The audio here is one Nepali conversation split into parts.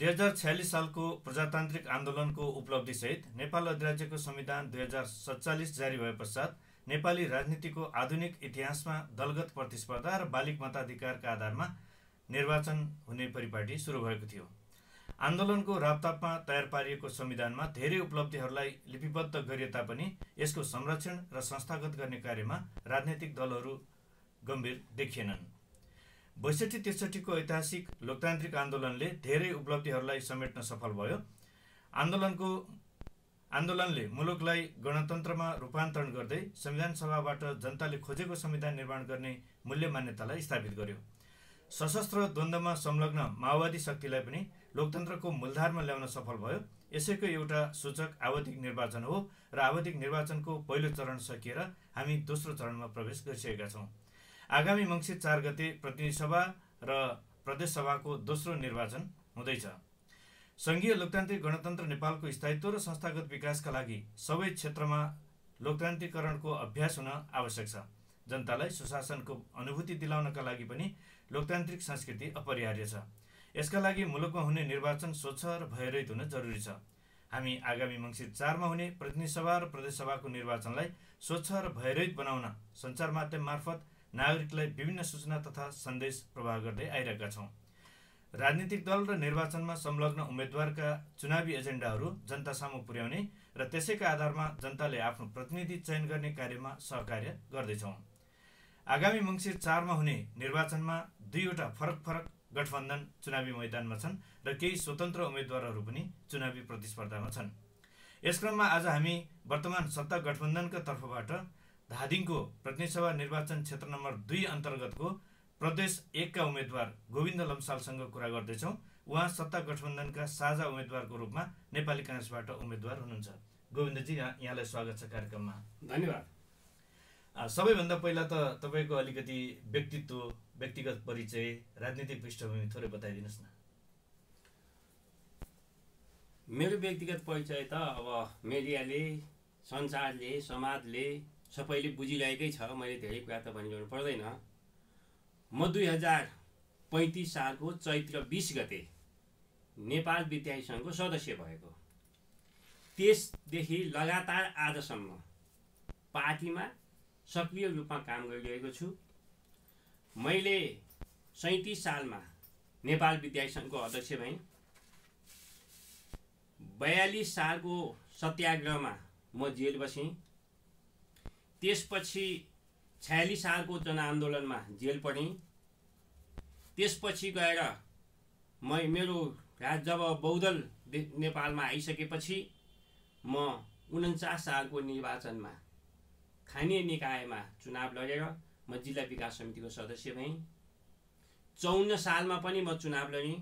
दुई हजार छ्यालिस सालको प्रजातान्त्रिक आन्दोलनको उपलब्धिसहित नेपाल अधिराज्यको संविधान दुई हजार सत्तालिस जारी भए पश्चात नेपाली राजनीतिको आधुनिक इतिहासमा दलगत प्रतिस्पर्धा र बालिक मताधिकारका आधारमा निर्वाचन हुने परिपाटी सुरु भएको थियो। आन्दोलनको रापतापमा तयार पारिएको संविधानमा धेरै उपलब्धिहरूलाई लिपिबद्ध गरिए तापनि यसको संरक्षण र संस्थागत गर्ने कार्यमा राजनैतिक दलहरू गम्भीर देखिएनन्। बैसठी त्रिसठीको ऐतिहासिक लोकतान्त्रिक आन्दोलनले धेरै उपलब्धिहरूलाई समेट्न सफल भयो। आन्दोलनको आन्दोलनले मुलुकलाई गणतन्त्रमा रूपान्तरण गर्दै संविधान सभाबाट जनताले खोजेको संविधान निर्माण गर्ने मूल्य मान्यतालाई स्थापित गर्यो। सशस्त्र द्वन्द्वमा संलग्न माओवादी शक्तिलाई पनि लोकतन्त्रको मूलधारमा ल्याउन सफल भयो। यसैको एउटा सूचक आवधिक निर्वाचन हो र आवधिक निर्वाचनको पहिलो चरण सकिएर हामी दोस्रो चरणमा प्रवेश गरिसकेका छौँ। आगामी मङ्सिर चार गते प्रतिनिधि सभा र प्रदेश सभाको दोस्रो निर्वाचन हुँदैछ। सङ्घीय लोकतान्त्रिक गणतन्त्र नेपालको स्थायित्व र संस्थागत विकासका लागि सबै क्षेत्रमा लोकतान्त्रिकरणको अभ्यास हुन आवश्यक छ। जनतालाई सुशासनको अनुभूति दिलाउनका लागि पनि लोकतान्त्रिक संस्कृति अपरिहार्य छ। यसका लागि मुलुकमा हुने निर्वाचन स्वच्छ र भयरहित हुन जरुरी छ। हामी आगामी मङ्सिर चारमा हुने प्रतिनिधि सभा र प्रदेश सभाको निर्वाचनलाई स्वच्छ र भयरहित बनाउन सञ्चार माध्यम मार्फत नागरिकलाई विभिन्न सूचना तथा सन्देश प्रवाह गर्दै आइरहेका छौँ। राजनीतिक दल र निर्वाचनमा संलग्न उम्मेद्वारका चुनावी एजेन्डाहरू जनता सामु पुर्याउने र त्यसैका आधारमा जनताले आफ्नो प्रतिनिधि चयन गर्ने कार्यमा सहकार्य गर्दैछौँ। आगामी मङ्सिर चारमा हुने निर्वाचनमा दुईवटा फरक फरक गठबन्धन चुनावी मैदानमा छन् र केही स्वतन्त्र उम्मेद्वारहरू पनि चुनावी प्रतिस्पर्धामा छन्। यस क्रममा आज हामी वर्तमान सत्ता गठबन्धनका तर्फबाट धादिङको प्रतिनिधि सभा निर्वाचन क्षेत्र नम्बर दुई अन्तर्गतको प्रदेश एकका उम्मेद्वार गोविन्द लम्सालसँग कुरा गर्दैछौँ। उहाँ सत्ता गठबन्धनका साझा उम्मेद्वारको रूपमा नेपाली काङ्ग्रेसबाट उम्मेद्वार हुनुहुन्छ। गोविन्दजी यहाँलाई स्वागत छ कार्यक्रममा। धन्यवाद। सबैभन्दा पहिला त तपाईँको अलिकति व्यक्तित्व व्यक्तिगत परिचय राजनीतिक पृष्ठभूमि थोरै बताइदिनुहोस् न। मेरो व्यक्तिगत परिचय त अब मिडियाले संसारले समाजले सबैले बुझिरहेकै छ मैले धेरै कुरा त भनिरहनु पर्दैन। म दुई हजार पैँतिस सालको चैत्र बिस गते नेपाल विद्यार्थी सङ्घको सदस्य भएको। त्यसदेखि लगातार आजसम्म पार्टीमा सक्रिय रूपमा काम गरिरहेको छु। मैले सैँतिस सालमा नेपाल विद्यार्थी सङ्घको अध्यक्ष भएँ। बयालिस सालको सत्याग्रहमा म जेल बसेँ। त्यसपछि छयालिस सालको जनआन्दोलनमा जेल पढेँ त्यसपछि गएर म मेरो राज जब बौद्धल नेपालमा आइसकेपछि म उन्चास सालको निर्वाचनमा स्थानीय निकायमा चुनाव लडेर म जिल्ला विकास समितिको सदस्य भएँ। चौन्न सालमा पनि म चुनाव लडेँ।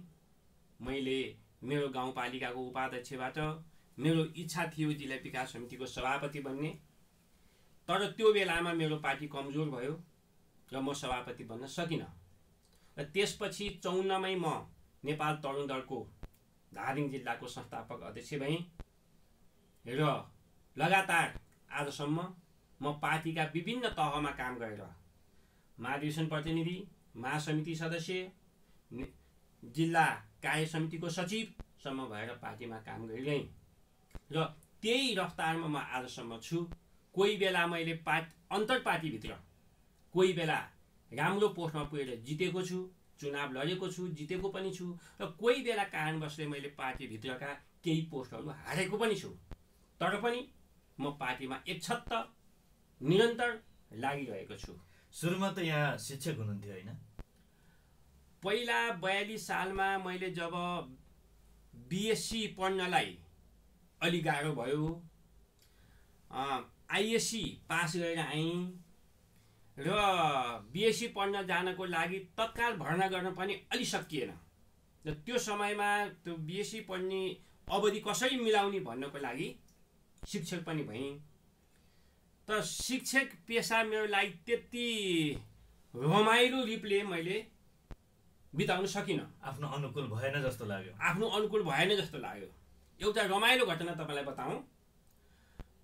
मैले मेरो गाउँपालिकाको उपाध्यक्षबाट मेरो इच्छा थियो जिल्ला विकास समितिको सभापति बन्ने। तर त्यो बेलामा मेरो पार्टी कमजोर भयो र म सभापति बन्न सकिनँ। र त्यसपछि चौन्नमै म नेपाल तरुण दलको धादिङ जिल्लाको संस्थापक अध्यक्ष भएँ र लगातार आजसम्म म पार्टीका विभिन्न तहमा काम गरेर महाधिवेशन प्रतिनिधि महासमिति सदस्य जिल्ला कार्य समितिको सचिवसम्म भएर पार्टीमा काम गरिरहेँ। र त्यही रफ्तारमा म आजसम्म छु। कोही बेला मैले पार्ट अन्तर पार्टीभित्र कोही बेला राम्रो पोस्टमा पुगेर जितेको छु चुनाव लडेको छु जितेको पनि छु र कोही बेला कारणवशले मैले पार्टीभित्रका केही पोस्टहरू हारेको पनि छु। तर पनि म पार्टीमा एकछत्त निरन्तर लागिरहेको छु। सुरुमा त यहाँ शिक्षक हुनुहुन्थ्यो होइन? पहिला बयालिस सालमा मैले जब बिएससी पढ्नलाई अलि गाह्रो भयो आइएससी पास गरेर आएँ र बिएससी पढ्न जानको लागि तत्काल भर्ना गर्न पनि अलि सकिएन। र त्यो समयमा त्यो बिएससी पढ्ने अवधि कसरी मिलाउने भन्नको लागि शिक्षक पनि भएँ। तर शिक्षक पेसा मेरो लागि त्यति रमाइलो रूपले मैले बिताउन सकिनँ। आफ्नो अनुकूल भएन जस्तो लाग्यो। आफ्नो अनुकूल भएन जस्तो लाग्यो। एउटा रमाइलो घटना तपाईँलाई बताउँ।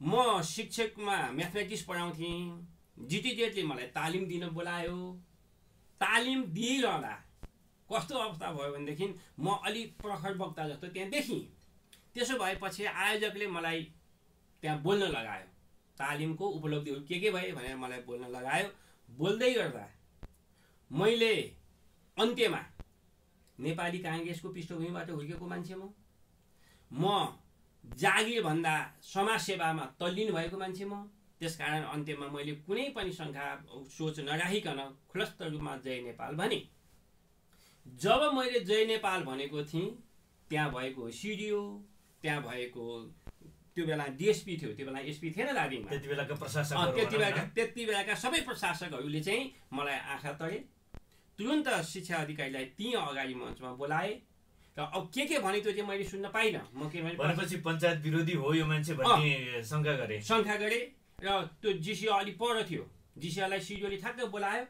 म शिक्षकमा म्याथमेटिक्स पढाउँथेँ। जिटिजेटले मलाई तालिम दिन बोलायो। तालिम दिइरहँदा कस्तो अवस्था भयो भनेदेखि म अलिक प्रखर वक्ता जस्तो त्यहाँ देखिएँ। त्यसो भएपछि आयोजकले मलाई त्यहाँ बोल्न लगायो। तालिमको उपलब्धिहरू के के भए भनेर मलाई बोल्न लगायो। बोल्दै गर्दा मैले अन्त्यमा नेपाली काङ्ग्रेसको पृष्ठभूमिबाट हुर्केको मान्छे म। म जागिरभन्दा समाजसेवामा तल्लिनु भएको मान्छे म। त्यसकारण अन्त्यमा मैले कुनै पनि शङ्का सोच नराखिकन खुलस्त रूपमा जय नेपाल भने। जब मैले जय नेपाल भनेको थिएँ त्यहाँ भएको सिडिओ त्यहाँ भएको त्यो बेला डिएसपी थियो त्यो बेला एसपी थिएन दार्जिलिङमा। त्यति बेलाका प्रशासक त्यति बेलाका त्यति बेलाका सबै प्रशासकहरूले चाहिँ मलाई आँखा तरे तुरन्त शिक्षा अधिकारीलाई त्यहीँ अगाडि मञ्चमा बोलाए। र अब के के भने त्यो चाहिँ मैले सुन्न पाइनँ। म के भने भनेपछि पञ्चायत विरोधी हो यो मान्छे भन्ने शङ्का गरे। शङ्का गरेँ र त्यो जिसिओ अलिक पर थियो। जिसिओलाई सिडिओले ठ्याक्कै बोलायो।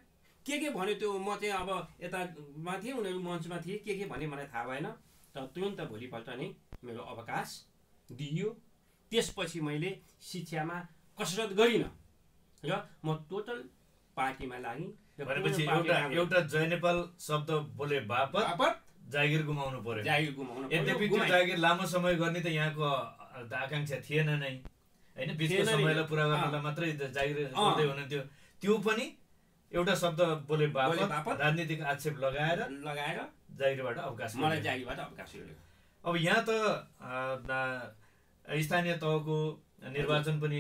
के के भन्यो त्यो म चाहिँ अब यतामा थिएँ उनीहरू मञ्चमा थिएँ। के के भने मलाई थाहा भएन। तर तुरन्त भोलिपल्ट नै मेरो अवकाश दिइयो। त्यसपछि मैले शिक्षामा कसरत गरिनँ। र म टोटल पार्टीमा लागेँ भनेपछि एउटा जय नेपाल शब्द बोले बापत। जागिर गुमाउनु पर्यो जागिर गुमाउनु यद्यपि त्यो। जागिर लामो समय गर्ने त यहाँको आकाङ्क्षा थिएन नै होइन बिचको। समयलाई पुरा गर्नलाई मात्रै जागिर। गर्दै हुनुहुन्थ्यो त्यो पनि एउटा शब्द बोले बापत। राजनीतिक आक्षेप लगाएर लगाएर जागिरबाट अवकाश मलाई। जागिरबाट अवकाश अब यहाँ त स्थानीय तहको निर्वाचन पनि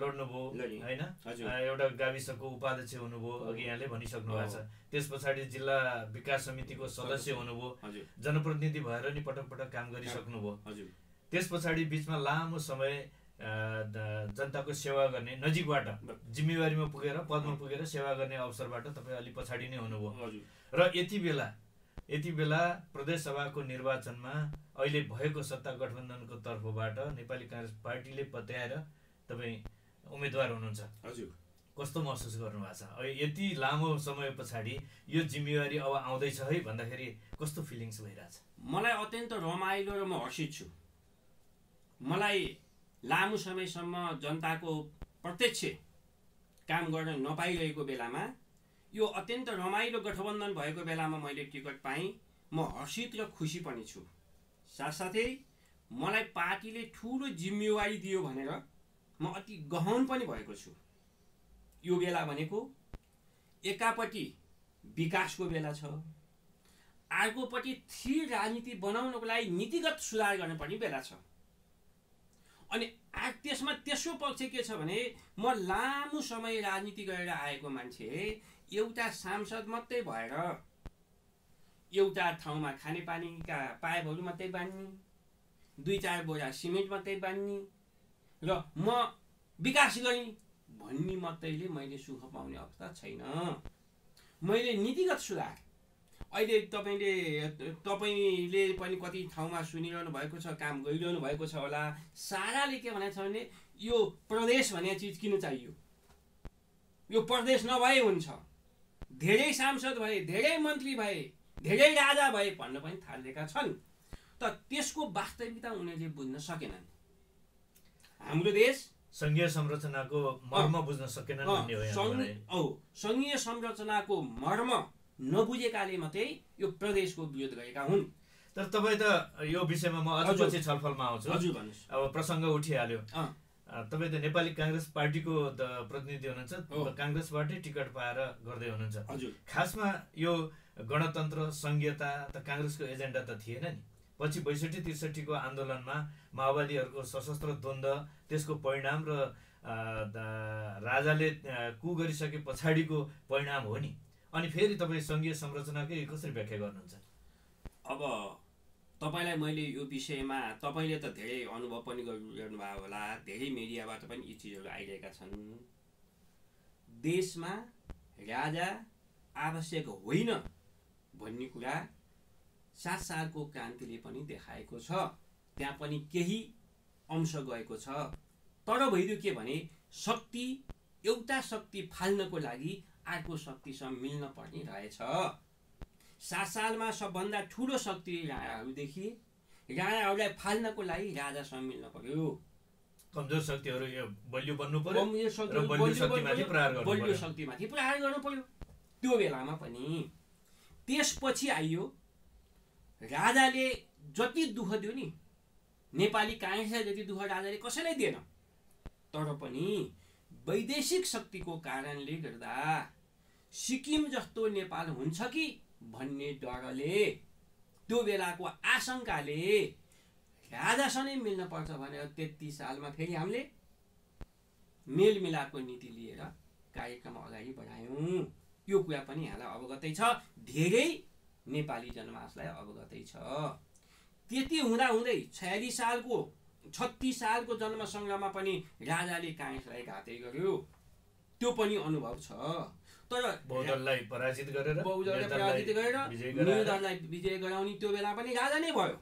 लड्नुभयो। होइन? एउटा गाविसको उपाध्यक्ष हुनुभयो अघि यहाँले भनिसक्नु भएको छ। त्यस पछाडि जिल्ला विकास समितिको सदस्य हुनुभयो। जनप्रतिनिधि भएर नि पटक पटक काम। गरिसक्नुभयो त्यस पछाडि बिचमा लामो समय जनताको सेवा गर्ने नजिकबाट जिम्मेवारीमा पुगेर पदमा पुगेर सेवा गर्ने अवसरबाट तपाईँ अलि पछाडि नै हुनुभयो। र यति बेला यति बेला प्रदेशसभाको निर्वाचनमा अहिले भएको सत्ता गठबन्धनको तर्फबाट नेपाली काङ्ग्रेस पार्टीले पत्याएर तपाईँ उम्मेदवार हुनुहुन्छ। हजुर। कस्तो महसुस गर्नुभएको छ? यति लामो समय पछाडि यो जिम्मेवारी अब आउँदैछ है भन्दाखेरि कस्तो फिलिङ्स भइरहेछ? मलाई अत्यन्त रमाइलो र म हर्षित छु। मलाई लामो समयसम्म जनताको प्रत्यक्ष काम गर्न नपाइरहेको बेलामा यो अत्यन्त रमाइलो गठबन्धन भएको बेलामा मैले टिकट पाएँ। म हर्षित र खुसी पनि छु। साथसाथै मलाई पार्टीले ठुलो जिम्मेवारी दियो भनेर म अति गहन पनि भएको छु। यो बेला भनेको एकापट्टि विकासको बेला छ। अर्कोपट्टि स्थिर राजनीति बनाउनको लागि नीतिगत सुधार गर्नुपर्ने बेला छ। अनि त्यसमा तेस्रो पक्ष के छ भने म लामो समय राजनीति गरेर आएको मान्छे एउटा सांसद मात्रै भएर एउटा ठाउँमा खानेपानीका पाइपहरू मात्रै बाँध्ने दुई चार बोरा सिमेन्ट मात्रै बाँध्ने र म विकास गर्ने भन्ने मात्रैले मैले सुख पाउने अवस्था छैन। मैले नीतिगत सुधार अहिले तपाईँले तपाईँले पनि कति ठाउँमा सुनिरहनु भएको छ काम गरिरहनु भएको छ होला साराले के भनेको छ भने यो प्रदेश भन्ने चिज किन चाहियो? यो प्रदेश नभए हुन्छ। धेरै सांसद भए धेरै मन्त्री भए धेरै राजा भए भन्न पनि थालेका छन्। त त्यसको वास्तविकता उनीहरूले बुझ्न सकेनन्। हाम्रो देश सङ्घीय संरचनाको मर्म बुझ्न सकेनन् सङ्घीय संरचनाको मर्म नबुझेकाले मात्रै यो प्रदेशको विरोध गरेका हुन्। तर तपाईँ त यो विषयमा म अझ। पछि छलफलमा आउँछु। हजुर भन्नुहोस्। अब प्रसङ्ग उठिहाल्यो। तपाईँ त नेपाली काङ्ग्रेस पार्टीको त प्रतिनिधि हुनुहुन्छ। काङ्ग्रेसबाटै टिकट पाएर गर्दै हुनुहुन्छ। खासमा यो गणतन्त्र सङ्घीयता त काङ्ग्रेसको एजेन्डा त थिएन नि। पछि बैसठी त्रिसठीको आन्दोलनमा माओवादीहरूको सशस्त्र द्वन्द्व त्यसको परिणाम र राजाले कु गरिसके पछाडिको परिणाम हो नि। अनि फेरि तपाईँ सङ्घीय संरचनाकै कसरी व्याख्या गर्नुहुन्छ? अब तपाईँलाई मैले यो विषयमा तपाईँले त धेरै अनुभव पनि गरिरहनु भयो होला। धेरै मिडियाबाट पनि यी चिजहरू आइरहेका छन्। देशमा राजा आवश्यक होइन भन्ने कुरा सात सालको क्रान्तिले पनि देखाएको छ। त्यहाँ पनि केही अंश गएको छ। तर भइदियो के भने शक्ति एउटा शक्ति फाल्नको लागि अर्को शक्तिसँग मिल्न पर्ने रहेछ। सात सालमा सबभन्दा ठुलो शक्ति राणाहरू देखिए राणाहरूलाई फाल्नको लागि राजासँग मिल्न पर्यो कमजोर शक्तिहरू यो बलियो बन्नु पर्यो बलियो शक्तिमाथि प्रहार गर्नु बलियो पर्यो शक्तिमाथि प्रहार गर्नु पर्यो त्यो बेलामा पनि त्यसपछि आइयो राजाले जति दुःख दियो नि नेपाली काङ्ग्रेसलाई जति दुःख राजाले कसैलाई दिएन तर पनि वैदेशिक शक्तिको कारणले गर्दा सिक्किम जस्तो नेपाल हुन्छ कि भन्ने डरले त्यो बेलाको आशङ्काले राजासँगै मिल्न पर्छ भनेर तेत्तिस सालमा फेरि हामीले मेलमिलापको नीति लिएर कार्यक्रम अगाडि बढायौँ। यो कुरा पनि यहाँलाई अवगतै छ। धेरै नेपाली जनमासलाई अवगतै छ। त्यति हुँदा हुँदै छयालिस सालको छत्तिस सालको जन्म सङ्ग्रहमा पनि राजाले काङ्ग्रेसलाई घातै गर्यो। त्यो पनि अनुभव छ। तर बहुदललाई पराजित गरेर निर्दललाई पराजित गरेर निर्दललाई विजय गराउने त्यो बेला पनि राजा नै भयो।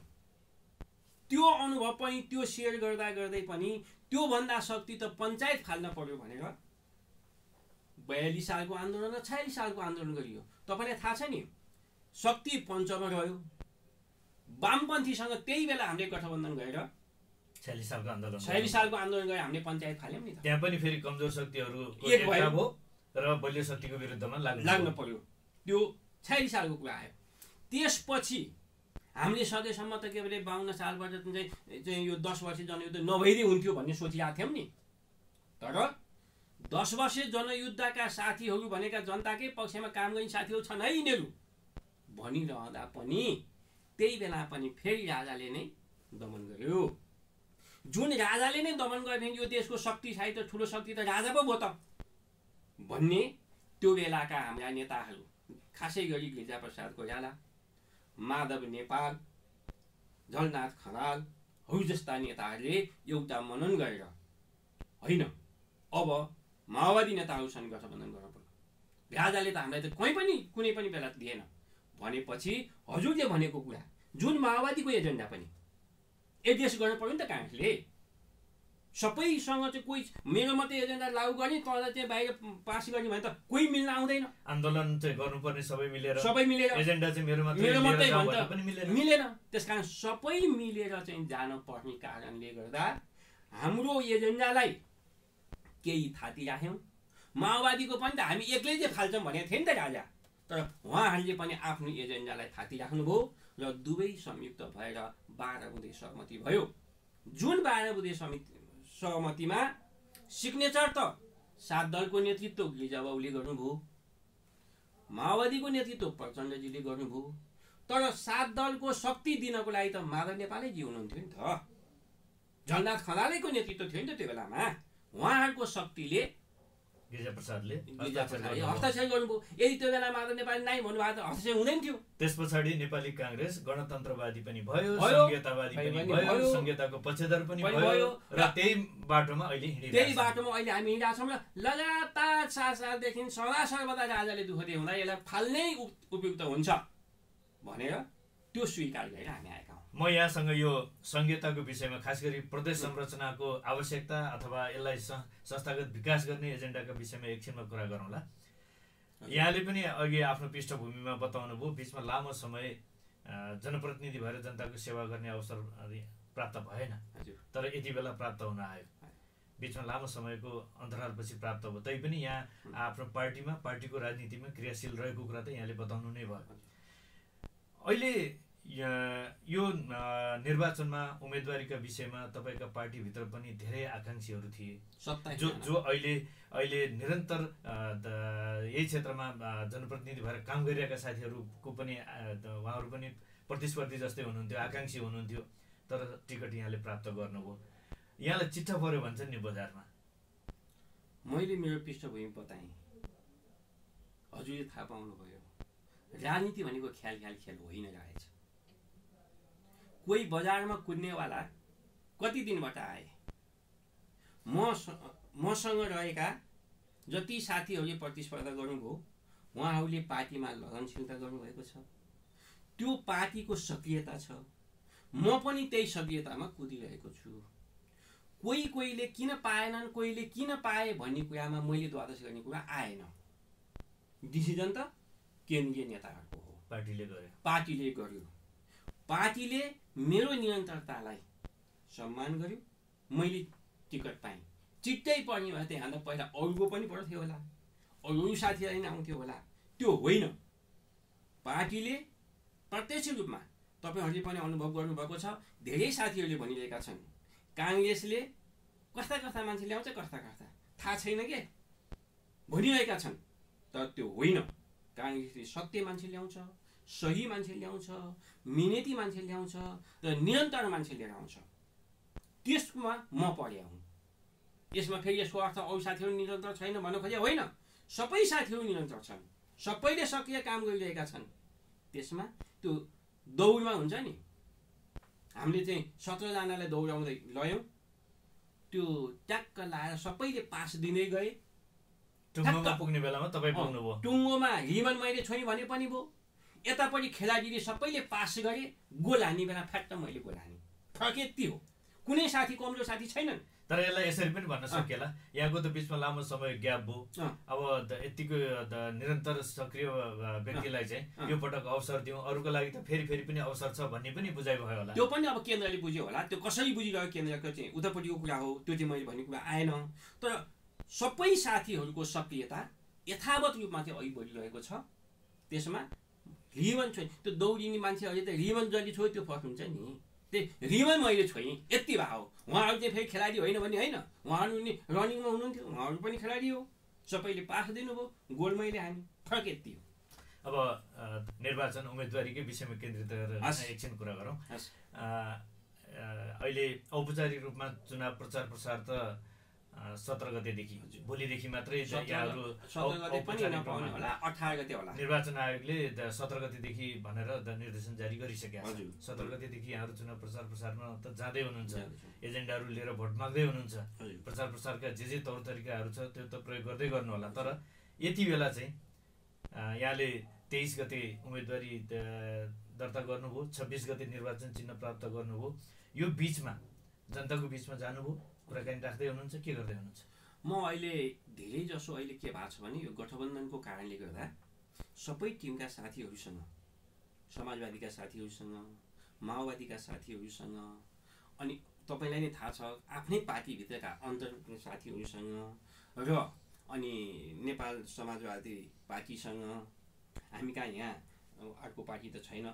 त्यो अनुभव पनि त्यो सेयर गर्दा गर्दै पनि त्योभन्दा शक्ति त पञ्चायत फाल्न पर्यो भनेर बयालिस सालको आन्दोलन र छयालिस सालको आन्दोलन गरियो। तपाईँलाई थाहा छ नि शक्ति पञ्चमा रह्यो। वामपन्थीसँग त्यही बेला हामीले गठबन्धन गरेर छयालिस सालको आन्दोलन छयालिस सालको आन्दोलन गरेर हामीले पञ्चायत फाल्यौँ नि त। त्यहाँ पनि फेरि कमजोर शक्तिहरू एक भयो। भयो र बलियो शक्तिको विरुद्धमा लाग्नु लाग्न पर्यो। त्यो छयालिस सालको कुरा आयो। त्यसपछि हामीले सधैँसम्म त के अरे बाहन्न सालबाट चाहिँ चाहिँ यो दस वर्ष जनयुद्ध नभइदिए हुन्थ्यो भन्ने सोचिरहेको थियौँ नि। तर दस वर्ष जनयुद्धका साथीहरू भनेका जनताकै पक्षमा काम गर्ने साथीहरू छन् है यिनीहरू। भनिरहँदा पनि त्यही बेला पनि फेरि राजाले नै दमन गर्यो। जुन राजाले नै दमन गर्यो भने यो देशको शक्तिशाली त ठुलो शक्ति त राजा पो भयो त। भन्ने त्यो बेलाका हाम्रा नेताहरू खासै गरी गिरिजाप्रसाद कोइराला माधव नेपाल झलनाथ खनालहरू जस्ता नेताहरूले एउटा मनन गरेर होइन अब माओवादी नेताहरूसँग गठबन्धन गर्नु पर्यो राजाले त हामीलाई त कहीँ पनि कुनै पनि बेला दिएन। भनेपछि हजुरले भनेको कुरा जुन माओवादीको एजेन्डा पनि एड्रेस गर्नु पर्यो नि त काङ्ग्रेसले सबैसँग चाहिँ कोही मेरो मात्रै एजेन्डा लागू गर्ने तँलाई चाहिँ बाहिर पास गर्ने भने त कोही मिल्न आउँदैन। आन्दोलन चाहिँ गर्नुपर्ने सबै मिलेर। सबै मिलेर। एजेन्डा चाहिँ मेरो मेरो मात्रै। भने मिलेन। त्यस कारण सबै मिलेर चाहिँ जान पर्ने कारणले गर्दा हाम्रो एजेन्डालाई केही थाती राख्यौँ। माओवादीको पनि त हामी एक्लै चाहिँ फाल्छौँ भनेको थियो नि त राजा। तर उहाँहरूले पनि आफ्नो एजेन्डालाई थाती राख्नुभयो र दुवै संयुक्त भएर बाह्र बुधे सहमति भयो। जुन बाह्र बुधे समिति सहमतिमा सिग्नेचर त। सात दलको नेतृत्व गिरिजाबाबुले गर्नुभयो। माओवादीको नेतृत्व प्रचण्डजीले गर्नुभयो। तर सात दलको शक्ति दिनको लागि त माधव नेपालै जी हुनुहुन्थ्यो नि त। झलनाथ खनालैको नेतृत्व थियो नि त त्यो बेलामा। उहाँहरूको शक्तिले गिरिजा प्रसादले गिरिजा हस्ताक्षर गर्नुभयो। यदि त्यो बेला माधव नेपाली नै भन्नुभएको त हस्ताक्षर हुँदैन थियो त्यस पछाडि नेपाली काङ्ग्रेस गणतन्त्रवादी पनि भयो। संहितावादी पनि भयो। संहिताको पक्षधर पनि भयो। र त्यही बाटोमा अहिले त्यही। बाटोमा अहिले हामी हिँडिरहेको छौँ र लगातार सात सालदेखि सदा सर्वदा राजाले दुःख दिए हुँदा यसलाई फाल्नै उप- उपयुक्त हुन्छ भनेर त्यो स्वीकार गरेर हामी हौँ म यहाँसँग यो संहिताको विषयमा खास गरी प्रदेश संरचनाको आवश्यकता अथवा यसलाई संस्थागत विकास गर्ने एजेन्डाका विषयमा एकछिनमा कुरा गरौँला। यहाँले पनि अघि आफ्नो पृष्ठभूमिमा बताउनु भयो बिचमा लामो समय जनप्रतिनिधि भएर जनताको सेवा गर्ने अवसर प्राप्त भएन। तर यति बेला प्राप्त हुन आयो। बिचमा लामो समयको अन्तरालपछि प्राप्त भयो तैपनि यहाँ आफ्नो पार्टीमा पार्टीको राजनीतिमा क्रियाशील रहेको कुरा त यहाँले बताउनु नै भयो। अहिले या- निर्वाचनमा उम्मेदवारीका विषयमा तपाईँका पार्टीभित्र पनि धेरै आकाङ्क्षीहरू थिए। जो जो अहिले अहिले निरन्तर यही क्षेत्रमा जनप्रतिनिधि भएर काम गरिरहेका साथीहरूको पनि उहाँहरू पनि प्रतिस्पर्धी जस्तै हुनुहुन्थ्यो आकाङ्क्षी हुनुहुन्थ्यो। तर टिकट यहाँले प्राप्त गर्नुभयो। यहाँलाई चिट्ठा पऱ्यो भन्छ नि बजारमा? मैले मेरो पृष्ठभूमि बताएँ। हजुरले थाहा पाउनुभयो। राजनीति भनेको ख्याल ख्याल खेल होइन रहेछ। कोही बजारमा कुद्नेवाला कति दिनबाट आए? म मसँग रहेका जति साथीहरूले प्रतिस्पर्धा गर्नुभयो उहाँहरूले पार्टीमा लगनशीलता गर्नुभएको छ। त्यो पार्टीको सक्रियता छ। म पनि त्यही सक्रियतामा कुदिरहेको छु। कोही कोहीले किन पाएनन् कोहीले किन पाए भन्ने कुरामा मैले द्वादश गर्ने कुरा आएन। डिसिजन त केन्द्रीय नेताहरूको हो। पार्टीले गर्यो पार्टीले गर्यो। पार्टीले मेरो निरन्तरतालाई सम्मान गर्यो। मैले टिकट पाएँ। चिट्टै पर्ने भए त्यहाँ त पहिला अरूको पनि पर्थ्यो होला। अरू साथीलाई नै आउँथ्यो होला। त्यो होइन। पार्टीले प्रत्यक्ष रूपमा तपाईँहरूले पनि अनुभव गर्नुभएको छ। धेरै साथीहरूले भनिरहेका छन्। काङ्ग्रेसले कस्ता कस्ता मान्छे ल्याउँछ कस्ता कस्ता। थाहा छैन के? भनिरहेका छन्। तर त्यो होइन। काङ्ग्रेसले सत्य मान्छे ल्याउँछ। सही मान्छे ल्याउँछ मिहिनेती मान्छे ल्याउँछ र निरन्तर मान्छे लिएर आउँछ। त्यसमा म पढे हुँ। यसमा फेरि यसको अर्थ अरू साथीहरू निरन्तर छैन भन्नु खोजे? होइन। सबै साथीहरू निरन्तर छन्। सबैले सक्रिय काम गरिरहेका छन्। त्यसमा त्यो दौडमा हुन्छ नि। हामीले चाहिँ सत्रजनालाई दौडाउँदै लयौँ। त्यो ट्याक्क लाएर सबैले पास दिँदै गए। टुङ्गोमा। पुग्ने बेलामा तपाईँ पुग्नुभयो। टुङ्गोमा रिबन मैले छोएँ भने पनि भयो। यतापट्टि खेलाडीले सबैले पास गरे गोल हान्ने बेला फ्याट्ट मैले गोल हाने। फरक यति हो। कुनै साथी कमजोर साथी छैनन्। तर यसलाई यसरी पनि भन्न सकिएला। यहाँको त बिचमा लामो समय ग्याप भयो। अब यतिको निरन्तर सक्रिय व्यक्तिलाई। चाहिँ यो पटक अवसर दिउँ। अरूको लागि त फेरि फेरि पनि अवसर छ भन्ने पनि बुझाइ भयो होला। त्यो पनि अब केन्द्रले बुझ्यो होला। त्यो कसरी बुझिरह्यो केन्द्रको चाहिँ उतापट्टिको कुरा हो त्यो चाहिँ मैले भन्ने कुरा आएन। तर सबै साथीहरूको सक्रियता यथावत रूपमा चाहिँ अघि बढिरहेको छ। त्यसमा रिबन छोइ त्यो दौडिने मान्छेहरूले त रिबन जसले छोयो त्यो फर्क हुन्छ नि त्यही रिबन मैले छोएँ यति भए हो उहाँहरू चाहिँ फेरि खेलाडी होइन भने होइन उहाँहरू नि रनिङमा हुनुहुन्थ्यो उहाँहरू पनि खेलाडी हो सबैले पास दिनुभयो गोल मैले हाने फरक यति हो अब निर्वाचन उम्मेदवारीकै विषयमा केन्द्रित गरेर। एकछिन कुरा गरौँ अहिले औपचारिक रूपमा चुनाव प्रचार प्रसार त सत्र गतेदेखि। भोलिदेखि मात्रै निर्वाचन आयोगले सत्र गतेदेखि भनेर निर्देशन जारी गरिसकेका छ हजुर। सत्र गतेदेखि यहाँहरू चुनाव प्रचार प्रसारमा त जाँदै हुनुहुन्छ। एजेन्डाहरू लिएर भोट माग्दै हुनुहुन्छ। प्रचार प्रसारका जे जे तौर तरिकाहरू छ त्यो त प्रयोग गर्दै गर्नु होला तर यति बेला चाहिँ यहाँले तेइस गते उम्मेदवारी दर्ता गर्नुभयो छब्बिस गते निर्वाचन चिन्ह प्राप्त गर्नुभयो यो बिचमा जनताको बिचमा जानुभयो कुराकानी राख्दै हुनुहुन्छ के गर्दै हुनुहुन्छ? म अहिले धेरै जसो अहिले के भएको छ भने यो गठबन्धनको कारणले गर्दा सबै टिमका साथीहरूसँग समाजवादीका साथीहरूसँग माओवादीका साथीहरूसँग अनि तपाईँलाई नै थाहा छ आफ्नै पार्टीभित्रका अन्तर साथीहरूसँग र अनि नेपाल समाजवादी पार्टीसँग हामी कहाँ यहाँ अर्को पार्टी त छैन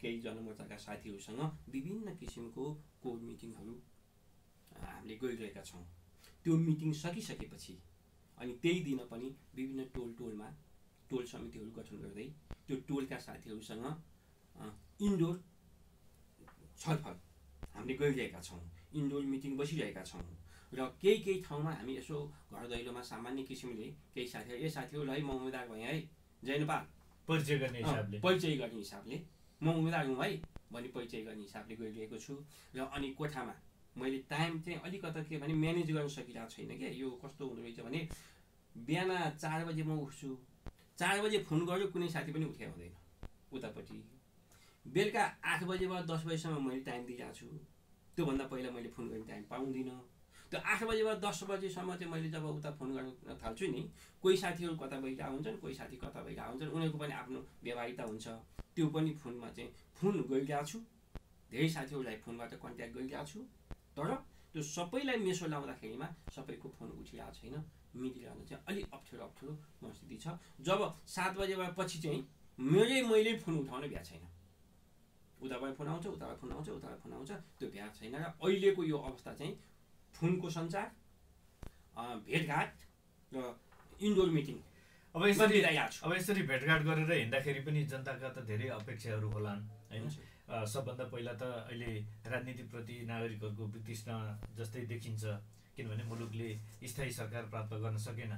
केही जनमोर्चाका साथीहरूसँग विभिन्न किसिमको कोर मिटिङहरू हामीले गरिरहेका छौँ। त्यो मिटिङ सकिसकेपछि अनि त्यही दिन पनि विभिन्न टोल टोलमा टोल समितिहरू गठन गर्दै त्यो टोलका साथीहरूसँग इन्डोर छलफल हामीले गरिरहेका छौँ इन्डोर मिटिङ बसिरहेका छौँ र केही केही ठाउँमा हामी यसो घर दैलोमा सामान्य किसिमले केही साथीहरू ए साथीहरू है म उम्मेदवार भएँ है। जय नेपाल परिचय गर्ने हिसाबले। परिचय गर्ने हिसाबले म उम्मेदवार हुँ है भनी परिचय गर्ने हिसाबले गरिरहेको छु र अनि कोठामा मैले टाइम चाहिँ अलिकता के भने म्यानेज गर्न सकिरहेको छैन क्या। यो कस्तो हुँदो रहेछ भने बिहान चार बजे म उठ्छु। चार बजे फोन गर्यो कुनै साथी पनि उठ्या हुँदैन। उतापट्टि। बेलुका आठ बजेबाट दस बजीसम्म मैले टाइम दिइरहेको छु। त्योभन्दा पहिला मैले फोन गर्ने टाइम पाउँदिनँ। त्यो आठ बजेबाट दस बजीसम्म चाहिँ मैले जब उता फोन गर्न थाल्छु नि कोही साथीहरू कता भइरहेको हुन्छन् कोही साथी कता भइरहेको हुन्छन् उनीहरूको पनि आफ्नो व्यवहारिकता हुन्छ। त्यो पनि फोनमा चाहिँ फोन गरिरहेको छु। धेरै साथीहरूलाई फोनबाट कन्ट्याक्ट गरिरहेको छु। तर त्यो सबैलाई मेसो लाउँदाखेरिमा सबैको फोन उठिरहेको छैन मिलिरहन चाहिँ अलिक अप्ठ्यारो अप्ठ्यारो परिस्थिति छ। जब सात बजेबाट पछि चाहिँ मेरै मैले फोन उठाउन भ्या छैन। उताबाट फोन आउँछ उताबाट फोन आउँछ उताबाट फोन आउँछ त्यो भ्या छैन र अहिलेको यो अवस्था चाहिँ फोनको सञ्चार भेटघाट र इन्डोर मिटिङ। अब यसरी अब यसरी भेटघाट गरेर हिँड्दाखेरि पनि जनताका त धेरै अपेक्षाहरू होलान् होइन? सबभन्दा पहिला त अहिले राजनीतिप्रति नागरिकहरूको वितृष्णा जस्तै देखिन्छ किनभने मुलुकले स्थायी सरकार प्राप्त गर्न सकेन।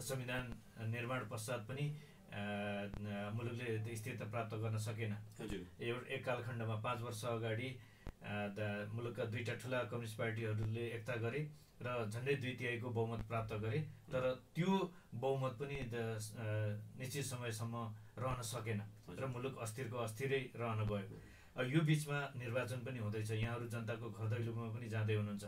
संविधान निर्माण पश्चात पनि मुलुकले स्थिरता प्राप्त गर्न सकेन। हजुर। एउटा एक कालखण्डमा पाँच वर्ष अगाडि मुलुकका दुईवटा ठुला कम्युनिस्ट पार्टीहरूले एकता गरे। र झन्डै दुई तिहाईको बहुमत प्राप्त गरे। तर त्यो बहुमत पनि निश्चित समयसम्म रहन सकेन र मुलुक अस्थिरको अस्थिरै रहन गयो। यो बिचमा निर्वाचन पनि हुँदैछ। यहाँहरू जनताको घर दैलोमा पनि जाँदै हुनुहुन्छ।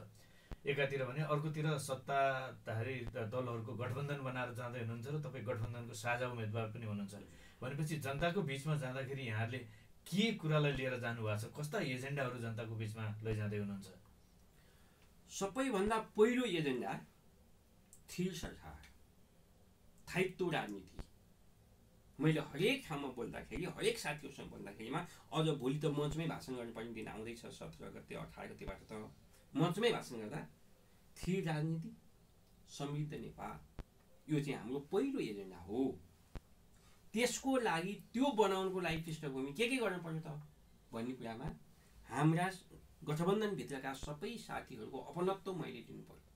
एकातिर भने अर्कोतिर सत्ताधारी दलहरूको गठबन्धन बनाएर जाँदै हुनुहुन्छ र तपाईँ गठबन्धनको साझा उम्मेदवार पनि हुनुहुन्छ। भनेपछि जनताको बिचमा जाँदाखेरि यहाँहरूले के कुरालाई लिएर जानुभएको छ? कस्ता एजेन्डाहरू जनताको बिचमा लैजाँदै हुनुहुन्छ? सबैभन्दा पहिलो एजेन्डा थिर सरकार। स्थायित्व राजनीति। मैले हरेक ठाउँमा बोल्दाखेरि हरेक साथीहरूसँग बोल्दाखेरिमा अझ भोलि त मञ्चमै भाषण गर्नुपर्ने दिन आउँदैछ सत्र गते अठार गतेबाट त मञ्चमै भाषण गर्दा स्थिर राजनीति समृद्ध नेपाल। यो चाहिँ हाम्रो पहिलो एजेन्डा हो। त्यसको लागि त्यो बनाउनुको लागि पृष्ठभूमि के के गर्नु पर्यो त? भन्ने कुरामा हाम्रा गठबन्धनभित्रका सबै साथीहरूको अपनत्व मैले दिनु पर्यो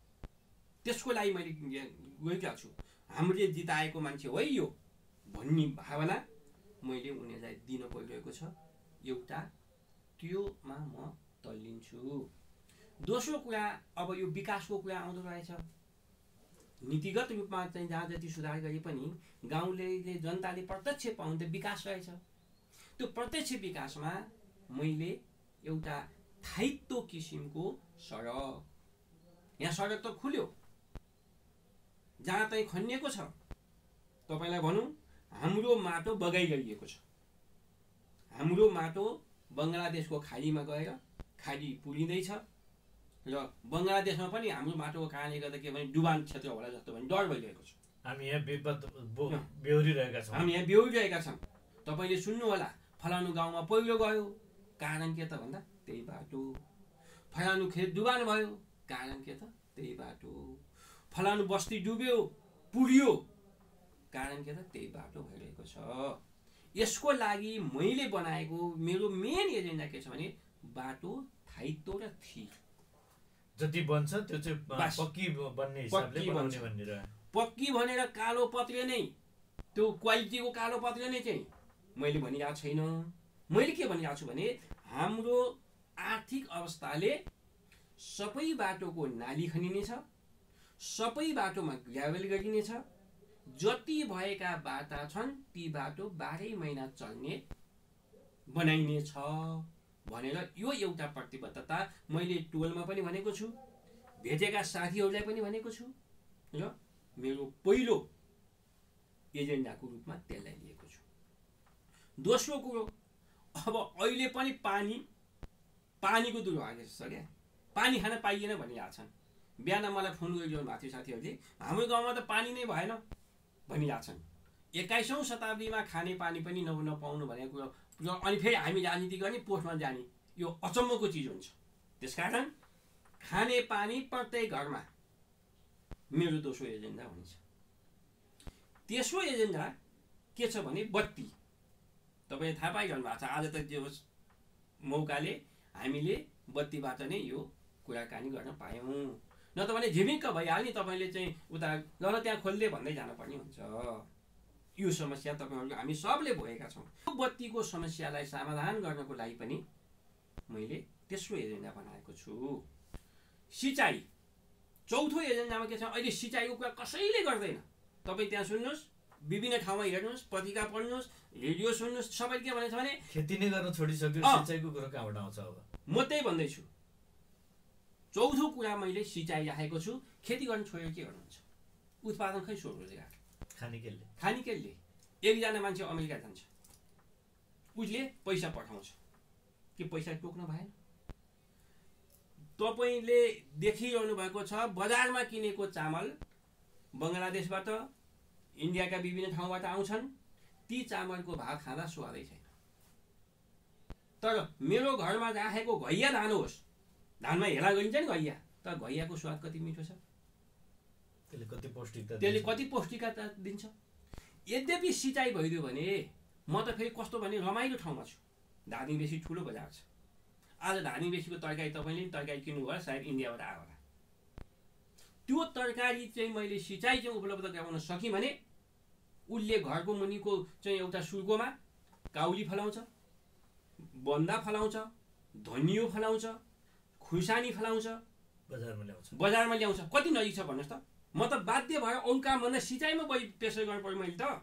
त्यसको लागि मैले गइरहेको छु। हामीले जिताएको मान्छे हो यो भन्ने भावना मैले उनीहरूलाई दिन परिरहेको छ। एउटा त्योमा म तल्लिन्छु। दोस्रो कुरा अब यो विकासको कुरा आउँदो रहेछ। नीतिगत रूपमा चाहिँ जहाँ जति सुधार गरे पनि गाउँले जनताले प्रत्यक्ष पाउने त विकास रहेछ। त्यो प्रत्यक्ष विकासमा मैले एउटा थाइत्व किसिमको सडक। यहाँ सडक त खुल्यो। जहाँ चाहिँ खनिएको छ तपाईँलाई भनौँ हाम्रो माटो बगाइ गरिएको छ। हाम्रो माटो बङ्गलादेशको खाडीमा गएर खाडी पुरिँदैछ र बङ्गलादेशमा पनि हाम्रो माटोको कारणले गर्दा के भने डुबान क्षेत्र होला जस्तो भने डर भइरहेको छ। हामी यहाँ बेहोरिरहेका छौँ। हामी यहाँ बेहोरिरहेका छौँ। तपाईँले सुन्नु होला फलानु गाउँमा पहिरो गयो। कारण के त भन्दा? त्यही बाटो। फलानु खेत डुबान भयो। कारण के त? त्यही बाटो। फलानु बस्ती डुब्यो पुर्यो कारण के त? त्यही बाटो भइरहेको छ। यसको लागि मैले बनाएको मेरो मेन एजेन्डा के छ भने बाटो थाइतो र थिर। जति बन्छ त्यो चाहिँ। पक्की बन्ने हिसाबले बनाउने। भनेर। पक्की भनेर कालो पत्रे नै। त्यो क्वालिटीको कालो पत्रे नै चाहिँ। मैले भनिरहेको छैन। मैले के भनिरहेको छु भने हाम्रो आर्थिक अवस्थाले सबै बाटोको नाली खनिनेछ सबै बाटोमा ग्राभेल गरिनेछ। जति भएका बाटा छन् ती बाटो बाह्रै महिना चल्ने बनाइनेछ भनेर यो एउटा प्रतिबद्धता मैले टोलमा पनि भनेको छु भेटेका साथीहरूलाई पनि भनेको छु र मेरो पहिलो एजेन्डाको रूपमा त्यसलाई लिएको छु। दोस्रो कुरो अब अहिले पनि पानी पानीको दुर्भाग्य छ क्या? पानी खान पाइएन भनिरहेको छन्। बिहान मलाई फोन गरिरहनु भएको थियो साथीहरूले हाम्रो गाउँमा त पानी नै भएन भनिरहेको छन्। एक्काइसौँ शताब्दीमा खाने पानी पनि न नपाउनु भनेको कुरो अनि फेरि हामी राजनीति गर्ने पोस्टमा जाने यो अचम्मको चिज हुन्छ। त्यसकारण खाने पानी प्रत्येक घरमा मेरो दोस्रो एजेन्डा हुनेछ। तेस्रो एजेन्डा के छ भने बत्ती। तपाईँले थाहा पाइरहनु भएको छ आज त होस् मौकाले हामीले बत्तीबाट नै यो कुराकानी गर्न पायौँ। न त भने झिमिक्क भइहाल्यो नि तपाईँले चाहिँ उता ल ल त्यहाँ खोल्दै भन्दै जानुपर्ने हुन्छ। यो समस्या तपाईँहरू हामी सबले भएका छौँ। बत्तीको समस्यालाई समाधान गर्नको लागि पनि मैले तेस्रो एजेन्डा बनाएको छु। सिँचाइ चौथो एजेन्डामा के छ? अहिले सिँचाइको कुरा कसैले गर्दैन। तपाईँ त्यहाँ सुन्नुहोस् विभिन्न ठाउँमा हेर्नुहोस् पत्रिका पढ्नुहोस् रेडियो सुन्नुहोस् सबैले के भनेको छ भने खेती नै गर्न छोडिसक्यो। सिँचाइको कुरो कहाँबाट आउँछ अब? म त्यही भन्दैछु। चौथो कुरा मैले सिँचाइ राखेको छु खेती गर्न छोडेर के गर्नुहुन्छ? उत्पादन खै स्व रोजगार। खाने केले खाने केले एकजना मान्छे अमेरिका जान्छ। उसले पैसा पठाउँछ। के पैसा टोक्न भएन। तपाईँले देखिरहनु भएको छ बजारमा किनेको चामल बङ्गलादेशबाट इन्डियाका विभिन्न ठाउँबाट आउँछन्। ती चामलको भात खाँदा स्वादै छैन। तर मेरो घरमा राखेको घैया धान होस् धानमा हेला गरिन्छ नि घैया तर घैयाको स्वाद कति मिठो छ? त्यसले कति पौष्टिकता त्यसले। कति पौष्टिकता दिन्छ? यद्यपि सिँचाइ भइदियो भने म त फेरि कस्तो भने रमाइलो ठाउँमा छु। धादिङ बेसी ठुलो बजार छ। आज धादिङ बेसीको तरकारी तपाईँले तरकारी किन्नुभयो सायद इन्डियाबाट आयो होला। त्यो तरकारी चाहिँ मैले सिँचाइ चाहिँ उपलब्ध गराउन सकेँ भने उसले घरको मुनिको चाहिँ एउटा सुर्कोमा काउली फलाउँछ। बन्दा फलाउँछ धनियो फलाउँछ खुर्सानी फलाउँछ बजारमा ल्याउँछ। बजारमा ल्याउँछ। कति नजिक छ भन्नुहोस् त। म त बाध्य भएर अरू कामभन्दा सिँचाइमा बढी प्रेसर गर्नु पऱ्यो मैले त।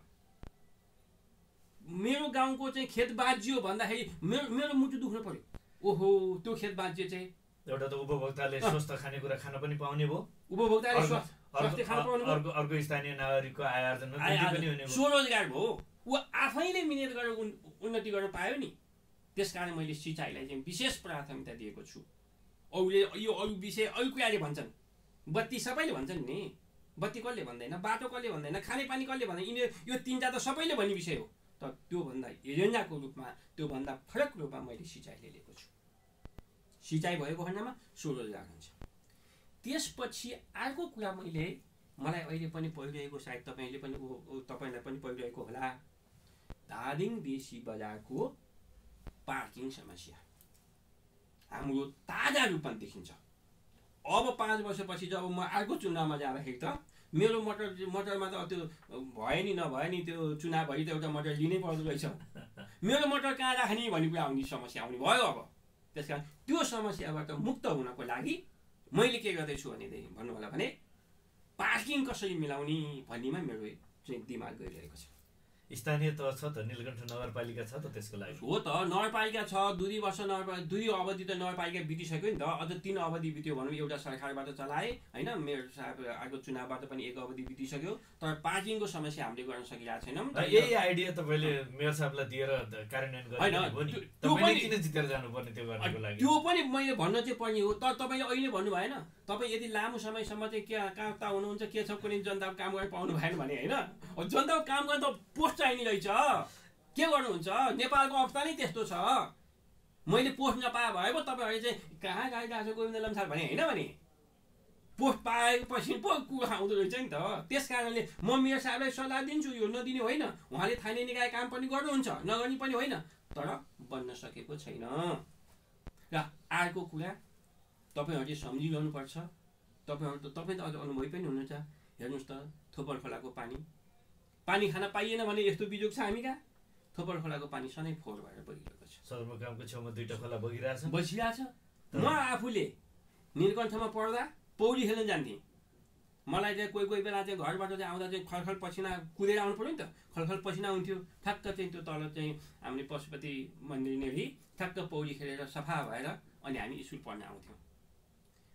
मेरो गाउँको चाहिँ खेत बाजियो भन्दाखेरि मेरो मेरो मुटु दुख्नु पऱ्यो। ओहो त्यो खेत बाजियो चाहिँ। एउटा त उपभोक्ताले। स्वस्थ खानेकुरा खान पनि पाउने भयो। उपभोक्ताले अर्को- भयो। स्थानीय नागरिकको आय आर्जन। भयो। स्वरोजगार भयो। ऊ आफैले मिहिनेत गरेर उन्- उन्नति गर्न पायो नि। त्यसकारण मैले सिँचाइलाई चाहिँ विशेष प्राथमिकता दिएको छु। अरूले यो अरू विषय अरू कुराले भन्छन्। बत्ती सबैले भन्छन् नि। बत्ती कसले भन्दैन? बाटो कसले भन्दैन? खानेपानी कसले भन्दैन? यिनीहरू यो तिनवटा त सबैले भन्ने विषय हो। तर त्योभन्दा एजेन्डाको रूपमा त्योभन्दा फरक रूपमा मैले सिँचाइले लिएको छु। सिँचाइ भएको खण्डमा स्वरोजगार हुन्छ त्यसपछि अर्को कुरा मैले मलाई अहिले पनि परिरहेको सायद तपाईँले पनि तपाईँलाई पनि परिरहेको होला। धादिङ देशी बजारको पार्किङ समस्या हाम्रो ताजा रूपमा देखिन्छ। अब पाँच वर्षपछि जब म अर्को चुनावमा जाँदाखेरि त मेरो मोटर मोटरमा त त्यो भयो नि नभयो नि त्यो चुनावभरि त एउटा मोटर लिनै पर्दो रहेछ। मेरो मोटर कहाँ राख्ने भन्ने कुरा आउने समस्या आउने भयो अब। त्यस कारण त्यो समस्याबाट मुक्त हुनको लागि मैले के गर्दैछु भनेदेखि भन्नु होला भने पार्किङ कसरी मिलाउने भन्नेमा मेरो चाहिँ दिमाग गइरहेको छ। स्थानीय तह छ त नीलकण्ठ नगरपालिका छ त त्यसको लागि? हो त नगरपालिका छ दुई वर्ष नगरपालिका दुई अवधि त नगरपालिका बितिसक्यो नि त अझ तिन अवधि बित्यो भनौँ एउटा सरकारबाट चलाए होइन? मेयर साहब अर्को चुनावबाट पनि एक अवधि बितिसक्यो तर पार्किङको समस्या हामीले गर्न सकिरहेको छैनौँ। र यही आइडिया तपाईँले मेयर साहबलाई दिएर कार्यान्वयन जितेर जानुपर्ने त्यो गर्नको लागि? त्यो पनि मैले भन्न चाहिँ पर्ने हो तर तपाईँले अहिले भन्नु भएन। तपाईँ यदि लामो समयसम्म चाहिँ के कहाँ हुनुहुन्छ के छ कुनै जनताको काम गर्न पाउनु भएन भने होइन? जनताको काम गर्न त पोस्ट चाहिने रहेछ। के गर्नुहुन्छ? नेपालको अवस्था नै त्यस्तो छ। मैले पोस्ट नपाए भए पो तपाईँहरूले चाहिँ कहाँ गाडी गएको छ गोविन्द लम्सार भने होइन भने? पोस्ट पाएपछि पो कुरो आउँदो रहेछ नि त। त्यस कारणले म मेयर साहबलाई सल्लाह दिन्छु यो नदिने होइन। उहाँले थाने निकाय काम पनि गर्नुहुन्छ नगर्ने पनि होइन। तर बन्न सकेको छैन। र अर्को कुरा तपाईँहरूले सम्झिरहनुपर्छ। तपाईँहरू त तपाईँ त अझ अनुभवी पनि हुनुहुन्छ। हेर्नुहोस् त थोपर खोलाको पानी। पानी खान पाइएन भने यस्तो बिजोग छ हामी कहाँ? थोपर खोलाको पानी सधैँ फोहोर भएर बगिरहेको छ। सदरमुकामको छेउमा दुईटा खोला बगिरहेछ। बसिरहेछ। म आफूले नीलकण्ठमा पढ्दा पौडी खेल्न जान्थेँ। मलाई चाहिँ कोही कोही बेला चाहिँ घरबाट चाहिँ आउँदा चाहिँ खलखल पसिना कुदेर आउनु पऱ्यो नि त। खलखल पसिना हुन्थ्यो। ठ्याक्क चाहिँ त्यो तल चाहिँ हामीले पशुपति मन्दिरनेरि ठ्याक्क पौडी खेलेर सफा भएर अनि हामी स्कुल पढ्न आउँथ्यौँ।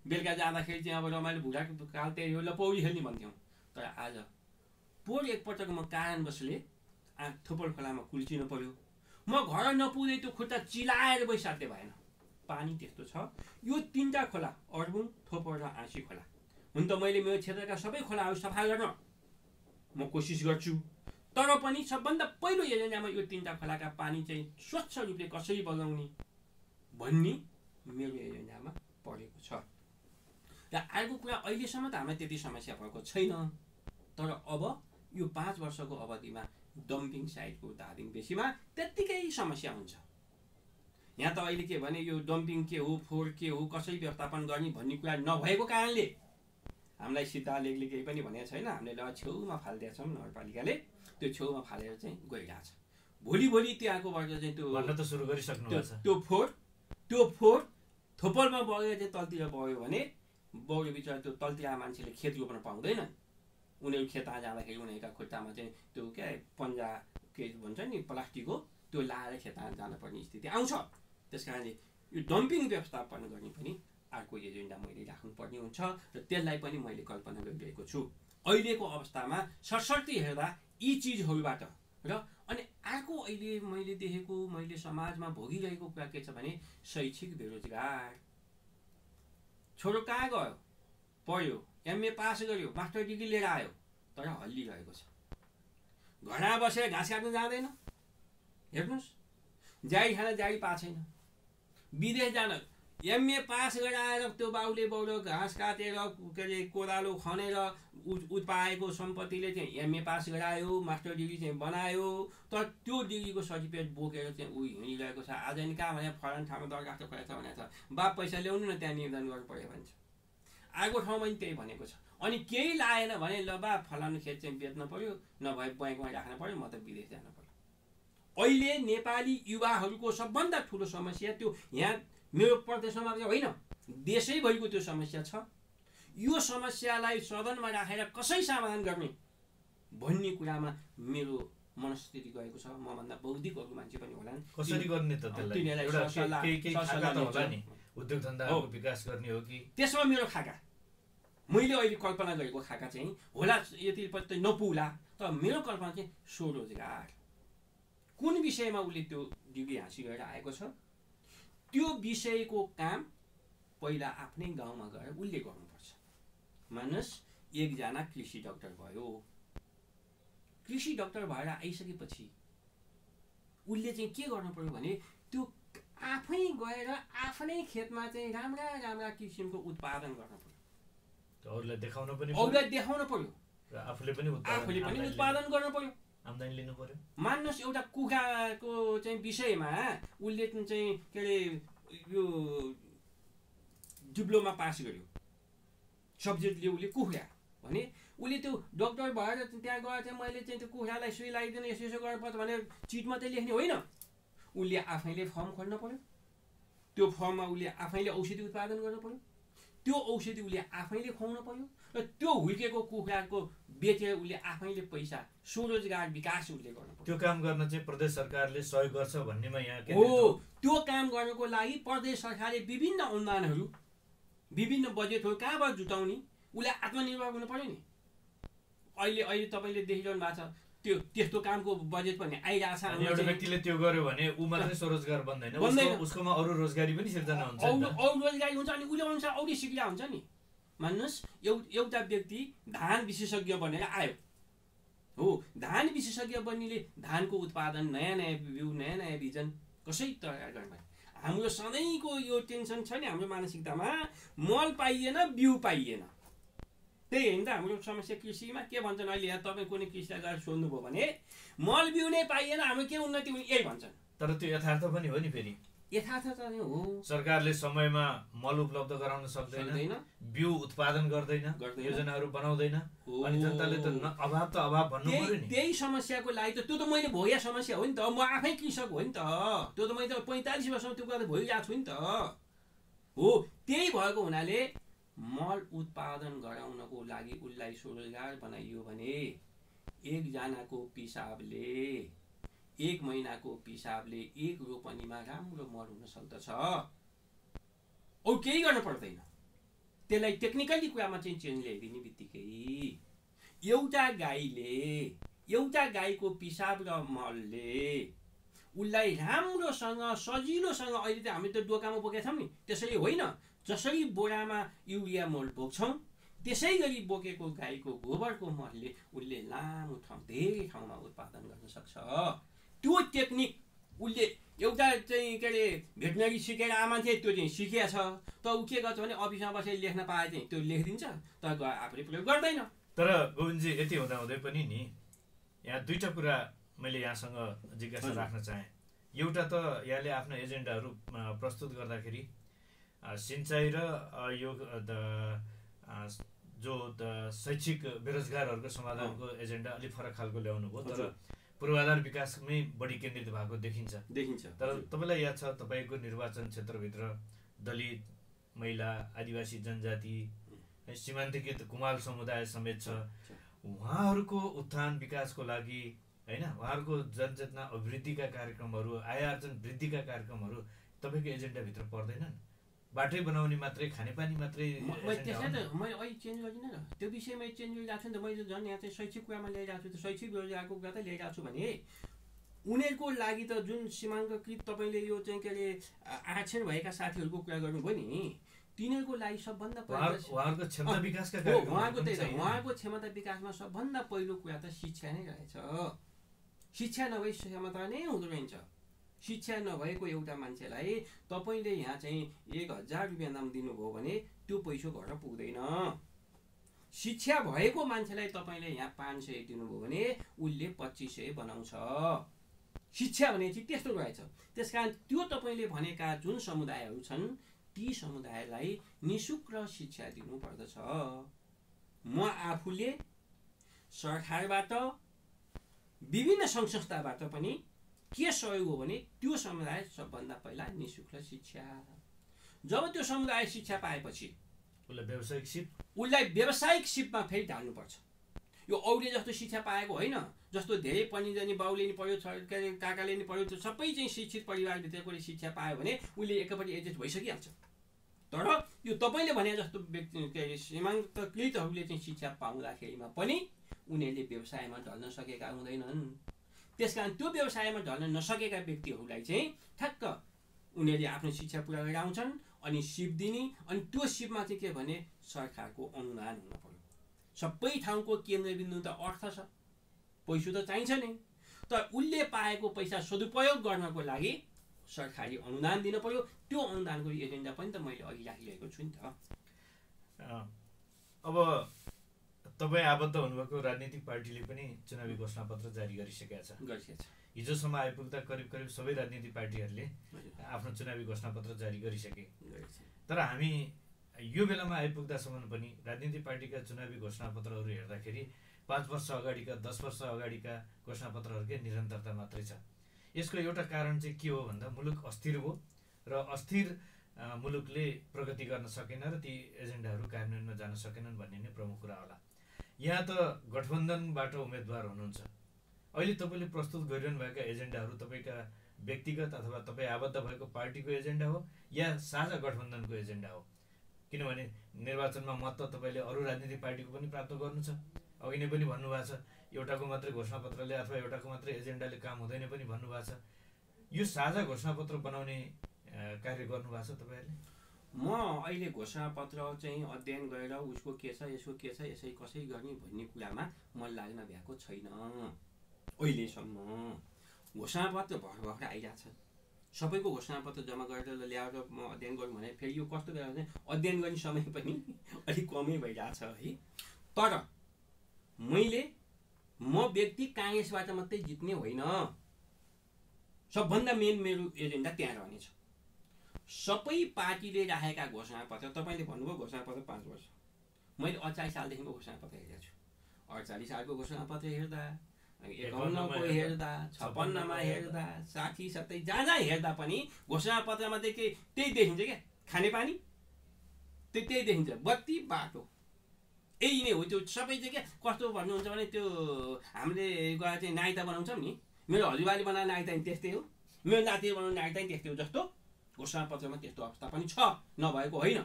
बेलुका जाँदाखेरि चाहिँ अब रमाइलो भुटाको काल त्यही हो ल पौडी खेल्ने भन्थ्यौँ। तर आज पोहोर एकपटक म कारणवशले आ थोपर खोलामा कुल्चिनु पऱ्यो। म घर नपुग्दै त्यो खुट्टा चिलाएर बैसाध्य भएन। पानी त्यस्तो छ। यो तिनवटा खोला अर्बुङ थोपर र आँसी खोला। हुन त मैले मेरो क्षेत्रका सबै खोलाहरू सफा गर्न म कोसिस गर्छु। तर पनि सबभन्दा पहिलो एजेन्डामा यो तिनवटा खोलाका पानी चाहिँ स्वच्छ रूपले कसरी बगाउने भन्ने मेरो एजेन्डामा परेको छ। र अर्को कुरा अहिलेसम्म त हामीलाई त्यति समस्या भएको छैन। तर अब यो पाँच वर्षको अवधिमा डम्पिङ साइटको धादिङ बेसीमा त्यत्तिकै समस्या हुन्छ। यहाँ त अहिले के भने यो डम्पिङ के हो फोहोर के हो कसरी व्यवस्थापन गर्ने भन्ने कुरा नभएको कारणले हामीलाई सिद्धा लेखले केही पनि भनेको छैन। हामीले ल छेउमा फालिदिएका छौँ नगरपालिकाले। त्यो छेउमा फालेर चाहिँ गइरहेछ भोलि भोलि त्यहाँकोबाट चाहिँ त्यो भन्न त सुरु गरिसक्नु त्यो फोहोर त्यो फोहोर थोपलमा बगेर चाहिँ तलतिर बग्यो भने बग्यो बिचरा त्यो तलतिर मान्छेले खेत रोप्न पाउँदैन उनीहरू खेतमा जाँदाखेरि उनीहरूका खुट्टामा चाहिँ त्यो क्या पन्जा के भन्छ नि प्लास्टिकको त्यो लाएर खेतमा जानुपर्ने स्थिति आउँछ। त्यस कारणले यो डम्पिङ व्यवस्थापन गर्ने पनि अर्को एजेन्डा मैले राख्नुपर्ने हुन्छ र त्यसलाई पनि मैले कल्पना गरिरहेको छु। अहिलेको अवस्थामा सरसर्ती हेर्दा यी चिजहरूबाट र अनि अर्को अहिले मैले देखेको मैले समाजमा भोगिरहेको कुरा के छ भने शैक्षिक बेरोजगार। छोरो कहाँ गयो? पढ्यो एमए पास गर्यो मास्टर डिग्री लिएर आयो। तर हल्लिरहेको छ। घरमा बसेर घाँस काट्न जाँदैन। हेर्नुहोस् जारी खान जारी पाएको छैन। विदेश जान एमए पास गरेर आएर त्यो बाउले बाउले घाँस काटेर के अरे कोदालो खनेर उत उत्पाएको सम्पत्तिले चाहिँ एमए पास गरायो मास्टर डिग्री चाहिँ बनायो। तर त्यो डिग्रीको सर्टिफिकेट बोकेर चाहिँ ऊ हिँडिरहेको छ। आज नि कहाँ भने फलान ठाउँमा दरखास्त गरेको छ भनेको छ बाप पैसा ल्याउनु न त्यहाँ निवेदन गर्नु पऱ्यो भन्छ अर्को ठाउँमा पनि त्यही भनेको छ। अनि केही लाएन भने ल बा फलानु खेत चाहिँ बेच्न पऱ्यो नभए ब्याङ्कमा राख्न पऱ्यो म त विदेश जानु पऱ्यो अहिले नेपाली युवाहरूको सबभन्दा ठुलो समस्या त्यो यहाँ मेरो प्रदेशमा मात्रै होइन देशैभरिको त्यो समस्या छ। यो समस्यालाई सदनमा राखेर कसरी समाधान गर्ने भन्ने कुरामा मेरो मनस्थिति गएको छ। मभन्दा बौद्धिक अरू मान्छे पनि होलान्। कसरी गर्ने त त्यसलाई? उद्योग विकास गर्ने हो कि? त्यसमा मेरो खाका। मैले अहिले कल्पना गरेको खाका चाहिँ होला यति पत्तै नपुग्ला तर मेरो कल्पना चाहिँ स्वरोजगार कुन विषयमा उसले त्यो डिग्री हासिल गरेर आएको छ? त्यो विषयको काम पहिला आफ्नै गाउँमा गएर उसले गर्नुपर्छ। मानुहोस् एकजना कृषि डक्टर भयो। कृषि डक्टर भएर आइसकेपछि उसले चाहिँ के गर्नु पर्यो भने त्यो आफै गएर आफ्नै खेतमा चाहिँ राम्रा राम्रा किसिमको उत्पादन गर्नु पर्यो अरूलाई देखाउन पनि अरूलाई देखाउन पर्यो र आफूले पनि उत्पादन आफूले पनि आम्दानी उत्पादन गर्न पर्यो आम्दानी लिनु पर्यो मान्नुहोस् एउटा कुखुराको चाहिँ विषयमा उसले चाहिँ के अरे यो डिप्लोमा पास गर्यो। सब्जेक्टले उसले कुखुरा भने उसले त्यो डक्टर भएर त्यहाँ गएर चाहिँ मैले चाहिँ त्यो कुखुरालाई सुई लगाइदिनु यसो यसो गर्नुपर्छ भनेर चिट मात्रै लेख्ने होइन। उसले आफैले फर्म खोल्न पर्यो त्यो फर्ममा उसले आफैले औषधि उत्पादन गर्नु पर्यो त्यो औषधि उसले आफैले खुवाउनु पर्यो र त्यो हुर्केको कुखुराको बेचेर उसले आफैले पैसा स्वरोजगार विकास उसले गर्नु पर्यो त्यो काम गर्न चाहिँ प्रदेश सरकारले सहयोग गर्छ भन्नेमा यहाँ हो। त्यो काम गर्नको लागि प्रदेश सरकारले विभिन्न अनुदानहरू विभिन्न बजेटहरू कहाँबाट जुटाउने? उसलाई आत्मनिर्भर हुनु पर्यो नि। अहिले अहिले तपाईँले देखिरहनु भएको छ त्यो त्यस्तो कामको बजेट पनि अनि हाम्रो एउटा व्यक्तिले त्यो गर्यो भने ऊ मात्रै स्वरोजगार बन्दैन। बन्दैन। उसको- उसकोमा अरू रोजगारी पनि सिर्जना हुन्छ। औ रोजगारी हुन्छ अनि उसले अनुसार औरी सिक्ला हुन्छ नि। मान्नुहोस् एउ एउटा व्यक्ति धान विशेषज्ञ बनेर आयो। हो धान विशेषज्ञ बन्नेले धानको उत्पादन नयाँ नयाँ बिउ नयाँ नयाँ बिजन कसै तयार गर्न हाम्रो सधैँको यो टेन्सन छ नि हाम्रो मानसिकतामा। मल पाइएन बिउ पाइएन। त्यही होइन त हाम्रो समस्या कृषिमा के भन्छन् अहिले यहाँ तपाईँ कुनै कृषिलाई गएर सोध्नुभयो भने मल बिउ नै पाइएन हाम्रो के उन्नति हुने? यही भन्छन्। तर त्यो यथार्थ पनि हो नि फेरि। यथार्थ त हो। सरकारले समयमा मल उपलब्ध गराउन सक्दैन बिउ उत्पादन गर्दैन। योजनाहरू बनाउँदैन। अनि जनताले त अभाव त अभाव भन्नु पर्यो त्यही नि। त्यही समस्याको लागि त त्यो त मैले भोगे समस्या हो नि त म आफै कृषक हो नि त। त्यो त मैले त पैँतालिस वर्षमा त्यो कुरा त भइरहेको छु नि त। हो त्यही भएको हुनाले मल उत्पादन गराउनको लागि उसलाई स्वरोजगार बनाइयो भने एकजनाको पिसाबले एक महिनाको पिसाबले एक रोपनीमा राम्रो मल हुन सक्दछ। अरू केही गर्नु पर्दैन। त्यसलाई टेक्निकली कुरामा चाहिँ चेन्ज ल्याइदिने बित्तिकै एउटा गाईले एउटा गाईको पिसाब र मलले उसलाई राम्रोसँग सजिलोसँग अहिले त हामी त दोकानमा बोकेका छौँ नि त्यसरी होइन। जसरी बोरामा युरिया मल बोक्छौँ त्यसै गरी बोकेको गाईको गोबरको मलले उसले लामो ठाउँ धेरै ठाउँमा उत्पादन गर्न सक्छ। त्यो टेक्निक उसले एउटा चाहिँ के अरे भेटनरी सिकेर आमा मान्छे त्यो चाहिँ सिकेको छ त ऊ के गर्छ भने अफिसमा बसेर लेख्न पाए चाहिँ त्यो लेखिदिन्छ तर आफूले प्रयोग गर्दैन। तर गोविन्दजी यति हुँदा हुँदै पनि नि यहाँ दुईटा कुरा मैले यहाँसँग जिज्ञासा। राख्न चाहेँ। एउटा त यहाँले आफ्नो एजेन्डाहरू प्रस्तुत गर्दाखेरि सिँचाइ र यो जो द शैक्षिक बेरोजगारहरूको समाधानको एजेन्डा अलिक फरक खालको ल्याउनु भयो तर। पूर्वाधार विकासमै बढी केन्द्रित भएको देखिन्छ। देखिन्छ तर तपाईँलाई याद छ तपाईँको निर्वाचन क्षेत्रभित्र दलित महिला आदिवासी जनजाति सीमान्तकृत कुमाल समुदाय समेत छ। उहाँहरूको उत्थान विकासको लागि होइन उहाँहरूको जनचेतना अभिवृद्धिका कार्यक्रमहरू आय आर्जन वृद्धिका कार्यक्रमहरू तपाईँको एजेन्डाभित्र पर्दैनन्? बाटै बनाउने मात्रै खानेपानी मात्रै म- नि। त मैले अहिले चेन्ज गर्दिनँ र त्यो विषयमा चेन्ज गरिरहेको छु नि त। मैले झन् यहाँ चाहिँ शैक्षिक कुरामा ल्याइरहेको छु। त शैक्षिक रोजगारको कुरा त ल्याइरहेको छु भने उनीहरूको लागि त जुन सीमाङ्ककृत तपाईँले यो चाहिँ के अरे आ- आरक्षण भएका साथीहरूको कुरा गर्नुभयो नि तिनीहरूको लागि सबभन्दा उहाँको त्यही त। नि। उहाँको क्षमता विकासमा सबभन्दा पहिलो कुरा त शिक्षा नै रहेछ। शिक्षा नभई क्षमता नै हुँदो रहेछ। शिक्षा नभएको एउटा मान्छेलाई तपाईँले यहाँ चाहिँ एक हजार रुपियाँ दाम दिनुभयो भने त्यो पैसा घर पुग्दैन। शिक्षा भएको मान्छेलाई तपाईँले यहाँ पाँच सय दिनुभयो भने उसले पच्चिस सय बनाउँछ। शिक्षा भने चाहिँ त्यस्तो रहेछ। त्यस कारण त्यो तपाईँले भनेका जुन समुदायहरू छन् ती समुदायलाई निशुल्क शिक्षा दिनुपर्दछ। म आफूले सरकारबाट विभिन्न सङ्घ संस्थाबाट पनि के सहयोग हो भने त्यो समुदाय सबभन्दा पहिला निशुल्क शिक्षा। जब त्यो समुदाय शिक्षा पाएपछि उसलाई व्यावसायिक सिप। उसलाई व्यावसायिक सिपमा फेरि ढाल्नुपर्छ। यो औले जस्तो शिक्षा पाएको होइन जस्तो धेरै पनिजनी बाउले नि पढ्यो काकाले नि पढ्यो त्यो सबै चाहिँ शिक्षित परिवारभित्रकोले शिक्षा पायो भने उसले एकैपट्टि एडजस्ट भइसकिहाल्छ। तर यो तपाईँले भने जस्तो व्यक्ति के अरे सीमान्तकृतहरूले चाहिँ शिक्षा पाउँदाखेरिमा पनि उनीहरूले व्यवसायमा ढल्न सकेका हुँदैनन्। त्यस कारण त्यो व्यवसायमा ढल्न नसकेका व्यक्तिहरूलाई चाहिँ ठ्याक्क उनीहरूले आफ्नो शिक्षा पुरा गरेर आउँछन् अनि सिप दिने अनि त्यो सिपमा चाहिँ के भने सरकारको अनुदान हुन पर्यो सबै ठाउँको केन्द्रबिन्दु त अर्थ छ पैसा त चाहिन्छ नि। तर उसले पाएको पैसा सदुपयोग गर्नको लागि सरकारी अनुदान दिन पर्यो त्यो अनुदानको एजेन्डा पनि त मैले अघि राखिरहेको छु नि त। अब तपाईँ आबद्ध हुनुभएको राजनीतिक पार्टीले पनि चुनावी घोषणापत्र जारी गरिसकेका छ। हिजोसम्म आइपुग्दा करिब करिब सबै राजनीतिक पार्टीहरूले आफ्नो चुनावी घोषणापत्र जारी गरिसके। तर हामी यो बेलामा आइपुग्दासम्म पनि राजनीतिक पार्टीका चुनावी घोषणापत्रहरू हेर्दाखेरि पाँच वर्ष अगाडिका दस वर्ष अगाडिका घोषणापत्रहरूकै निरन्तरता मात्रै छ। यसको एउटा कारण चाहिँ के हो भन्दा मुलुक अस्थिर हो र अस्थिर मुलुकले प्रगति गर्न सकेन र ती एजेन्डाहरू कार्यान्वयनमा जान सकेनन् भन्ने नै प्रमुख कुरा होला। यहाँ त गठबन्धनबाट उम्मेदवार हुनुहुन्छ। अहिले तपाईँले प्रस्तुत गरिरहनु भएका एजेन्डाहरू तपाईँका व्यक्तिगत अथवा तपाईँ आबद्ध भएको पार्टीको एजेन्डा हो या साझा गठबन्धनको एजेन्डा हो? किनभने निर्वाचनमा मत त तपाईँले अरू राजनीतिक पार्टीको पनि प्राप्त गर्नु छ अघि नै पनि भन्नुभएको छ एउटाको मात्रै घोषणापत्रले अथवा एउटाको मात्रै एजेन्डाले काम हुँदैन पनि भन्नुभएको छ। यो साझा घोषणापत्र बनाउने कार्य गर्नुभएको छ तपाईँहरूले? म अहिले घोषणापत्र चाहिँ अध्ययन गरेर उसको के छ यसको के छ यसै कसै गर्ने भन्ने कुरामा म लाग्न भ्याएको छैन। अहिलेसम्म घोषणापत्र भर भर आइरहेछ। सबैको घोषणापत्र जम्मा गरेर ल्याएर म अध्ययन गरौँ भने फेरि यो कस्तो भने अध्ययन गर्ने समय पनि अलिक कमै भइरहेछ है। तर मैले म व्यक्ति काङ्ग्रेसबाट मात्रै जित्ने होइन। सबभन्दा मेन मेरो एजेन्डा त्यहाँ रहनेछ। सबै पार्टीले राखेका घोषणापत्र तपाईँले भन्नुभयो घोषणापत्र पाँच वर्ष। मैले अडचालिस सालदेखिको घोषणापत्र हेरेको छु। अडचालिस सालको घोषणापत्र हेर्दा एकाउन्नको हेर्दा छप्पन्नमा हेर्दा। साठी सत्तरी जहाँ जहाँ हेर्दा पनि घोषणापत्रमा के त्यही देखिन्छ क्या? खानेपानी? त्यो त्यही देखिन्छ। बत्ती बाटो। यही नै हो त्यो सबै चाहिँ क्या? कस्तो भन्नुहुन्छ भने त्यो हामीले गएर चाहिँ नाइता बनाउँछौँ नि। मेरो हजुरबाले बनाउने नाइता नि त्यस्तै हो। मेरो नातिले बनाउने नाइता नि त्यस्तै हो जस्तो। घोषणापत्रमा त्यस्तो अवस्था पनि छ नभएको होइन।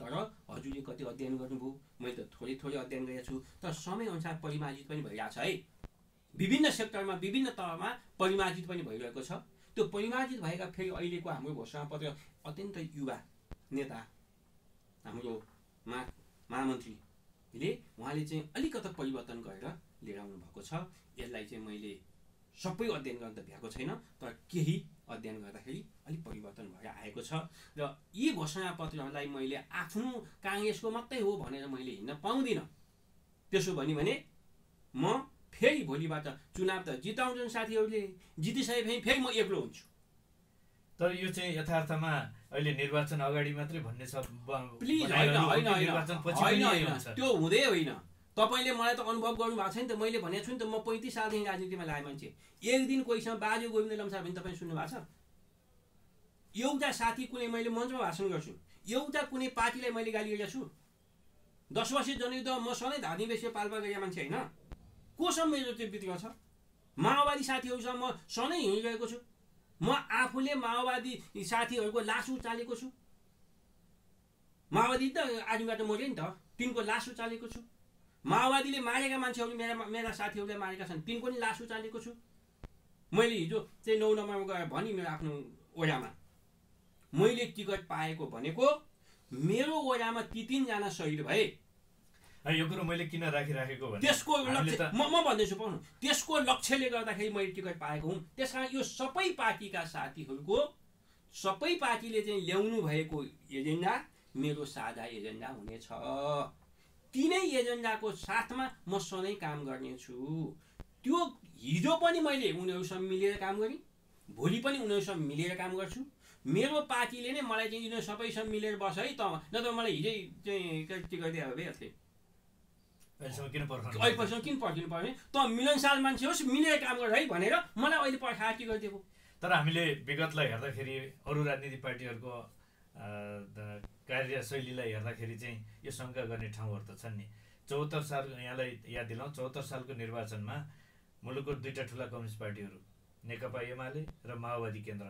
तर हजुरले कति अध्ययन गर्नुभयो मैले त थोरै थोरै अध्ययन गरेको छु। तर समयअनुसार परिमार्जित पनि भइरहेछ है। विभिन्न सेक्टरमा विभिन्न तहमा परिमार्जित पनि भइरहेको छ। त्यो परिमार्जित भएका फेरि अहिलेको हाम्रो घोषणापत्र अत्यन्त युवा नेता हाम्रो मा महामन्त्रीले उहाँले चाहिँ अलिकति परिवर्तन गरेर लिएर आउनु भएको छ। यसलाई चाहिँ मैले सबै अध्ययन गर्न त भ्याएको छैन तर केही अध्ययन गर्दाखेरि अलिक परिवर्तन भएर आएको छ। र यी घोषणापत्रहरूलाई मैले आफ्नो काङ्ग्रेसको मात्रै हो भनेर मैले हिँड्न पाउँदिनँ। त्यसो भन्यो भने म फेरि भोलिबाट चुनाव त जिताउँछन् साथीहरूले जितिसकेपछि फेरि म एक्लो हुन्छु। तर यो चाहिँ यथार्थमा अहिले निर्वाचन अगाडि मात्रै भन्ने छ प्लिज होइन? त्यो हुँदै होइन। तपाईँले मलाई त अनुभव गर्नु भएको छ नि त। मैले भनेको छु नि त म पैँतिस सालदेखि राजनीतिमा लागेँ मान्छे। एक दिन कोहीसँग बाजे गोविन्द लम्सार भने तपाईँ सुन्नु भएको छ? एउटा साथी कुनै मैले मञ्चमा भाषण गर्छु। एउटा कुनै पार्टीलाई मैले गाली गरेको छु। दस वर्ष जनयुद्ध म सधैँ धार्मिक बेसी पाल्पा गरेका मान्छे होइन। कोसँग मेरो त्यो बित्गो छ? माओवादी साथीहरूसँग म सधैँ हिँडिरहेको छु। म आफूले माओवादी साथीहरूको लास उचालेको छु। माओवादी त आर्मीबाट मऱ्यो नि त। तिनको लास उचालेको छु। माओवादीले मारेका मान्छेहरू मेरा मेरा साथीहरूले मारेका छन्। तिनको नि लास उचालेको छु। मैले हिजो चाहिँ नौ नम्बरमा गएर भने मेरो आफ्नो ओडामा मैले टिकट पाएको भनेको मेरो ओडामा ती तिनजना शहीद भए। यो कुरो मैले किन राखिराखेको त्यसको लक्ष्य म म भन्दैछु पाउनु। त्यसको लक्ष्यले गर्दाखेरि मैले टिकट पाएको हुँ। त्यस कारण यो सबै पार्टीका साथीहरूको सबै पार्टीले चाहिँ ल्याउनु भएको एजेन्डा मेरो साझा एजेन्डा हुनेछ। तिनै एजेन्डाको साथमा म सधैँ काम गर्नेछु त्यो हिजो पनि मैले उनीहरूसँग मिलेर काम गरेँ भोलि पनि उनीहरूसँग मिलेर काम गर्छु। मेरो पार्टीले नै मलाई चाहिँ यिनीहरू सबैसँग मिलेर बस है त। नत्र मलाई हिजै चाहिँ अहिलेसम्म किन पर्खाउनु अहिले पैसा किन पर्खिनु पर्ने? त मिलनसार मान्छे होस् मिलेर काम गर है भनेर मलाई अहिले पर्खाएर के गरिदिएको? तर हामीले विगतलाई हेर्दाखेरि अरू राजनीतिक पार्टीहरूको कार्यशैलीलाई हेर्दाखेरि चाहिँ यो शङ्का गर्ने ठाउँहरू त छन् नि। चौहत्तर साल यहाँलाई याद दिलाउँ चौहत्तर सालको निर्वाचनमा मुलुकको दुईवटा ठुला कम्युनिस्ट पार्टीहरू नेकपा एमाले र माओवादी केन्द्र।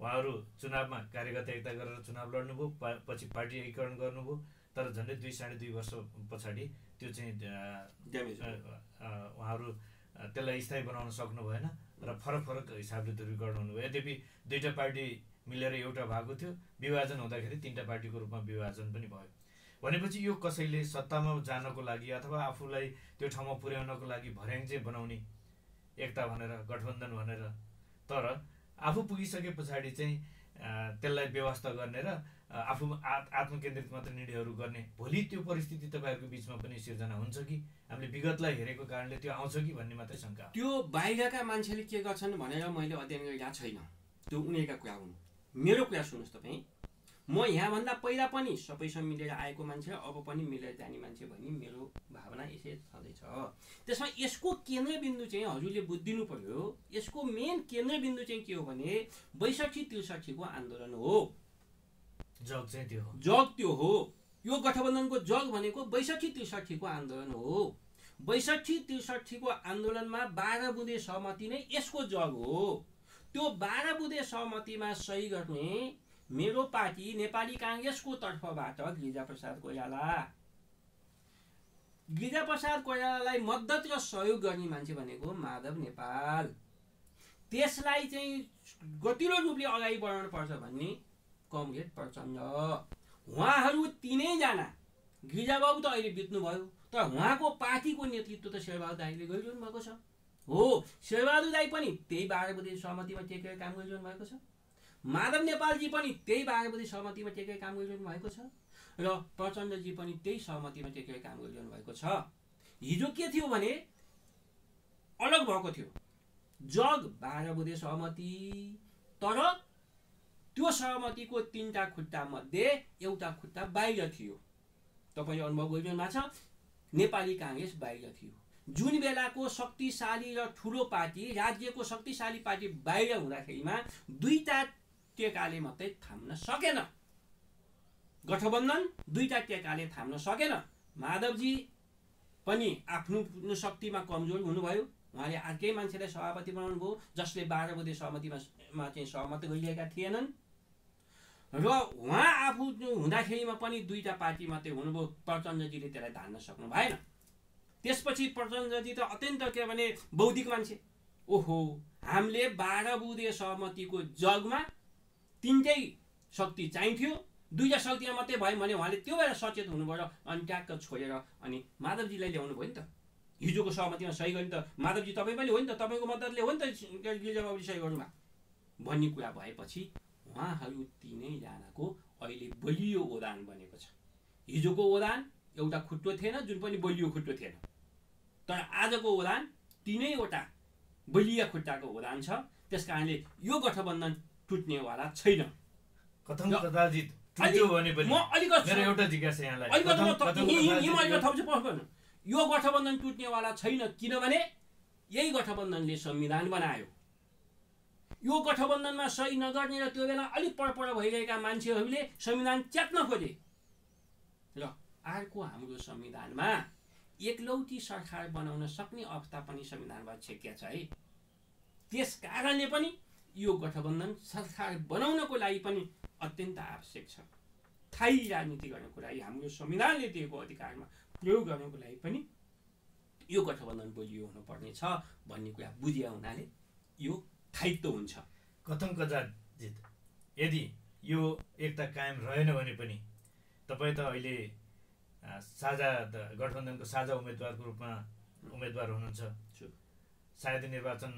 उहाँहरू चुनावमा कार्यकर्ता एकता गरेर चुनाव लड्नुभयो पा- पछि पार्टी एकीकरण गर्नुभयो तर झन्डै दुई साढे दुई वर्ष पछाडि त्यो चाहिँ उहाँहरू त्यसलाई स्थायी बनाउन सक्नु भएन र फरक फरक हिसाबले ध्रुवीकरण हुनुभयो। यद्यपि दुईवटा पार्टी मिलेर एउटा भएको थियो। विभाजन हुँदाखेरि तिनवटा पार्टीको रूपमा विभाजन पनि भयो। भनेपछि यो कसैले सत्तामा जानको लागि अथवा आफूलाई त्यो ठाउँमा पुर्याउनको लागि भर्याङ चाहिँ बनाउने एकता भनेर गठबन्धन भनेर तर आफू पुगिसके पछाडि चाहिँ त्यसलाई व्यवस्था गर्ने र आफू आ- आत्मकेन्द्रित मात्र निर्णयहरू गर्ने। भोलि त्यो परिस्थिति तपाईँहरूको बिचमा पनि सिर्जना हुन्छ कि? हामीले विगतलाई हेरेको कारणले त्यो आउँछ कि भन्ने मात्रै शङ्का। त्यो बाहिरका मान्छेले के गर्छन् भनेर मैले अध्ययन गरिरहेको छैन। त्यो उनीहरूका कुरा हुन्। मेरो कुरा सुन्नुहोस् तपाईँ। म यहाँभन्दा पहिला पनि सबैसँग मिलेर आएको मान्छे अब पनि मिलेर जाने मान्छे भन्ने मेरो भावना यसै छँदैछ। त्यसमा यसको केन्द्रबिन्दु चाहिँ हजुरले बुझिदिनु पर्यो यसको मेन केन्द्रबिन्दु चाहिँ के हो भने बैसठी त्रिसठीको आन्दोलन हो। जग चाहिँ त्यो जग त्यो हो। यो गठबन्धनको जग भनेको बैसठी त्रिसठीको आन्दोलन हो। बैसठी त्रिसठीको आन्दोलनमा बाह्र बुँदे सहमति नै यसको जग हो। त्यो बाह्र बुँदे सहमतिमा सही गर्ने मेरो पार्टी नेपाली काङ्ग्रेसको तर्फबाट गिरिजाप्रसाद कोइराला। गिरिजाप्रसाद कोइरालालाई मद्दत र सहयोग गर्ने मान्छे भनेको माधव नेपाल। त्यसलाई चाहिँ गतिलो रूपले अगाडि बढाउनु पर्छ भन्ने कमरेड प्रचण्ड। उहाँहरू तिनैजना गिरिजाबाबु त अहिले बित्नुभयो तर उहाँको पार्टीको नेतृत्व त शेरबहादुर दाईले गरिरहनु भएको छ। हो शेरबहादुर दाई पनि त्यही बाह्र बजे सहमतिमा टेकेर काम गरिरहनु भएको छ। माधव नेपालजी पनि त्यही बाह्र बजे सहमतिमा टेकेर काम गरिरहनु भएको छ र प्रचण्डजी पनि त्यही सहमतिमा टेकेर काम गरिरहनु भएको छ। हिजो के थियो भने अलग भएको थियो। जग बाह्र बुधे सहमति तर त्यो सहमतिको तिनवटा खुट्टा मध्ये एउटा खुट्टा बाहिर थियो। तपाईँले अनुभव गरिरहनु भएको छ नेपाली काङ्ग्रेस बाहिर थियो। जुन बेलाको शक्तिशाली र ठुलो पार्टी राज्यको शक्तिशाली पार्टी बाहिर हुँदाखेरिमा दुईटा टेकाले मात्रै थाम्न सकेन। गठबन्धन दुईटा टेकाले थाम्न सकेन। माधवजी पनि आफ्नो शक्तिमा कमजोर हुनुभयो। उहाँले अर्कै मान्छेलाई सभापति बनाउनु भयो जसले बाह्र बजे सहमतिमा चाहिँ सहमत गरिरहेका थिएनन्। र उहाँ आफू हुँदाखेरिमा पनि दुईटा पार्टी मात्रै हुनुभयो। प्रचण्डजीले त्यसलाई धान्न सक्नु भएन। त्यसपछि प्रचण्डजी त अत्यन्त के भने बौद्धिक मान्छे। ओहो हामीले बाह्र बुधे सहमतिको जगमा तिनटै शक्ति चाहिन्थ्यो। दुईवटा शक्तिमा मात्रै भयो भने उहाँले त्यो बेला सचेत हुनुभयो अनि ट्याक्क छोडेर अनि माधवजीलाई ल्याउनु भयो नि त। हिजोको सहमतिमा सही गर्नु त माधवजी तपाईँ पनि हो नि त तपाईँको मद्दतले हो नि त गिरिजाबाबुले सही गर्नुमा। भन्ने कुरा भएपछि उहाँहरू तिनैजनाको अहिले बलियो ओदान बनेको छ। हिजोको ओदान एउटा खुट्टो थिएन जुन पनि बलियो खुट्टो थिएन। तर आजको ओदान तिनैवटा बलिया खुट्टाको ओदान छ। त्यस कारणले यो गठबन्धन टुट्नेवाला छैन। यो गठबन्धन टुट्नेवाला छैन किनभने यही गठबन्धनले संविधान बनायो। यो गठबन्धनमा सही नगर्ने र त्यो बेला अलिक परपर भइरहेका मान्छेहरूले संविधान च्यात्न खोजे। र अर्को हाम्रो संविधानमा एकलौटी सरकार बनाउन सक्ने अवस्था पनि संविधानमा छेकिया छ है। त्यस कारणले पनि यो गठबन्धन सरकार बनाउनको लागि पनि अत्यन्त आवश्यक छ। स्थायी राजनीति गर्नको लागि हाम्रो संविधानले दिएको अधिकारमा प्रयोग गर्नको लागि पनि यो गठबन्धन बलियो हुनुपर्ने छ भन्ने कुरा बुझिया हुनाले यो स्थायित्व हुन्छ। कथम कदाचित यदि यो एकता कायम रहेन भने पनि तपाईँ त अहिले साझा गठबन्धनको साझा उम्मेदवारको रूपमा उम्मेदवार हुनुहुन्छ। सायद निर्वाचन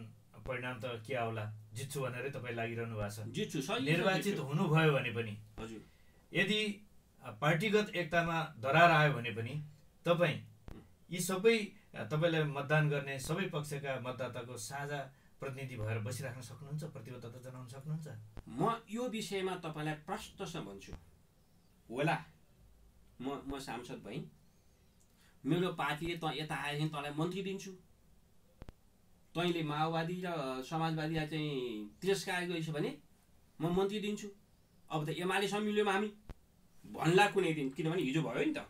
परिणाम त के आउला? जित्छु भनेरै तपाईँ लागिरहनु भएको छ। जित्छु निर्वाचित। हुनुभयो भने पनि। हजुर। यदि पार्टीगत एकतामा दरार आयो भने पनि तपाईँ यी सबै तपाईँलाई मतदान गर्ने सबै पक्षका मतदाताको साझा प्रतिनिधि भएर बसिराख्न सक्नुहुन्छ प्रतिबद्धता जनाउन सक्नुहुन्छ? म यो विषयमा तपाईँलाई प्रश्नसँग भन्छु। होला। म म सांसद भएँ। मेरो पार्टीले त यता आयो भने तँलाई मन्त्री दिन्छु। तैँले माओवादी र समाजवादीलाई चाहिँ तिरस्कार गरिस् भने म मन्त्री दिन्छु। अब त एमालेसँग मिल्यौँ हामी। भन्ला कुनै दिन किनभने हिजो भयो नि त।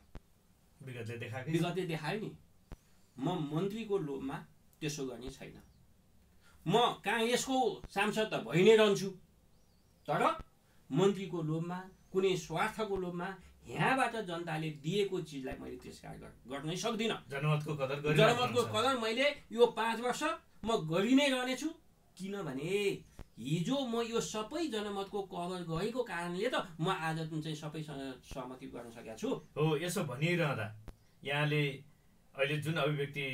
विगतले देखाएकै छ। विगतले देखायो नि। म मन्त्रीको लोभमा त्यसो गर्ने छैन। म काङ्ग्रेसको सांसद त भइ नै रहन्छु। तर मन्त्रीको लोभमा कुनै स्वार्थको लोभमा यहाँबाट जनताले दिएको चिजलाई मैले तिरस्कार गर- गर्नै सक्दिनँ। जनमतको कदर जनमतको। कदर मैले यो पाँच वर्ष म गरि नै रहनेछु। किनभने हिजो म यो सबै जनमतको कभर गरेको कारणले त म आज जुन चाहिँ सबैसँग सहमति गर्न सकेको छु। हो यसो भनिरहँदा यहाँले अहिले जुन अभिव्यक्ति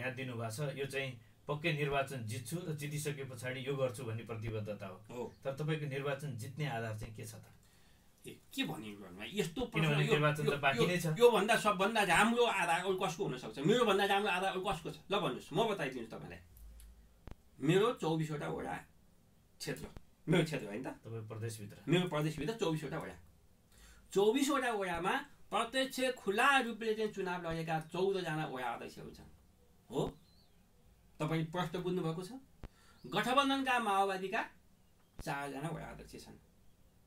यहाँ दिनुभएको छ यो चाहिँ पक्कै निर्वाचन जित्छु र जितिसके पछाडि यो गर्छु भन्ने प्रतिबद्धता हो। तर तपाईँको निर्वाचन जित्ने आधार चाहिँ के छ त? ए, के गर्नुमा यस्तो प्रश्न- योभन्दा सबभन्दा राम्रो आधार अरू कसको हुनसक्छ? मेरो भन्दा राम्रो आधार अरू कसको छ? ल भन्नुहोस् म बताइदिन्छु तपाईँलाई। मेरो चौबिसवटा वडा क्षेत्र। मेरो क्षेत्र होइन त? तपाईँ प्रदेशभित्र। मेरो प्रदेशभित्र चौबिसवटा वडा। चौबिसवटा वडामा प्रत्यक्ष खुला रूपले चाहिँ चुनाव लडेका चौधजना वडा अध्यक्षहरू छन् हो? तपाईँ प्रश्न बुझ्नुभएको छ? गठबन्धनका माओवादीका चारजना वडा अध्यक्ष छन्।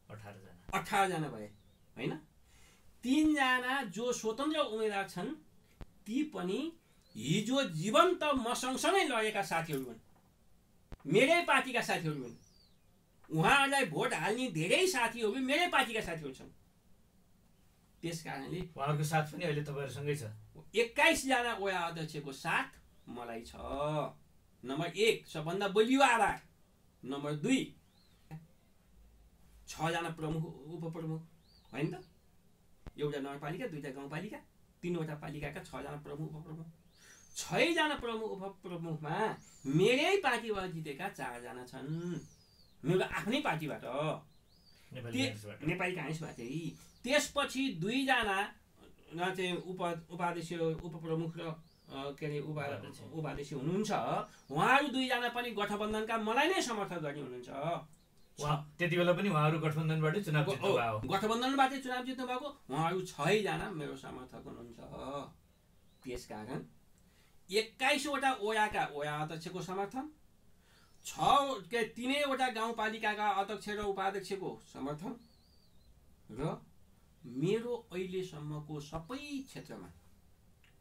अठारजना। अठारजना भए होइन? तिनजना जो स्वतन्त्र उम्मेदवार छन् ती पनि हिजो जीवन्त म सँगसँगै लडेका साथीहरू हुन्। मेरै पार्टीका साथीहरू हुन्। उहाँहरूलाई भोट हाल्ने धेरै साथीहरू मेरै पार्टीका साथीहरू छन्। त्यस कारणले उहाँहरूको साथ पनि अहिले तपाईँहरूसँगै छ। एक्काइसजना वडा अध्यक्षको साथ मलाई छ। नम्बर एक सबभन्दा बलियो आधार। नम्बर दुई छजना प्रमुख उपप्रमुख होइन त? एउटा नगरपालिका दुईवटा गाउँपालिका तिनवटा पालिकाका छजना प्रमुख उपप्रमुख। छैजना प्रमुख उपप्रमुखमा मेरै पार्टीबाट जितेका चारजना छन्। मेरो आफ्नै पार्टीबाट। नेपाली काङ्ग्रेसबाट। त्यसपछि दुईजना चाहिँ उप उपाध्यक्ष उपप्रमुख र के अरे उपा उपाध्यक्ष। हुनुहुन्छ। उहाँहरू दुईजना पनि गठबन्धनका मलाई नै समर्थन गर्ने हुनुहुन्छ। त्यति बेला पनि उहाँहरू गठबन्धनबाटै चुनाव गठबन्धनबाटै चुनाव जित्नु भएको? उहाँहरू छैजना मेरो समर्थक हुनुहुन्छ। त्यसकारण एक्काइसवटा ओडाका ओडा अध्यक्षको समर्थन छ के तिनैवटा गाउँपालिकाका अध्यक्ष र उपाध्यक्षको समर्थन र मेरो अहिलेसम्मको सबै क्षेत्रमा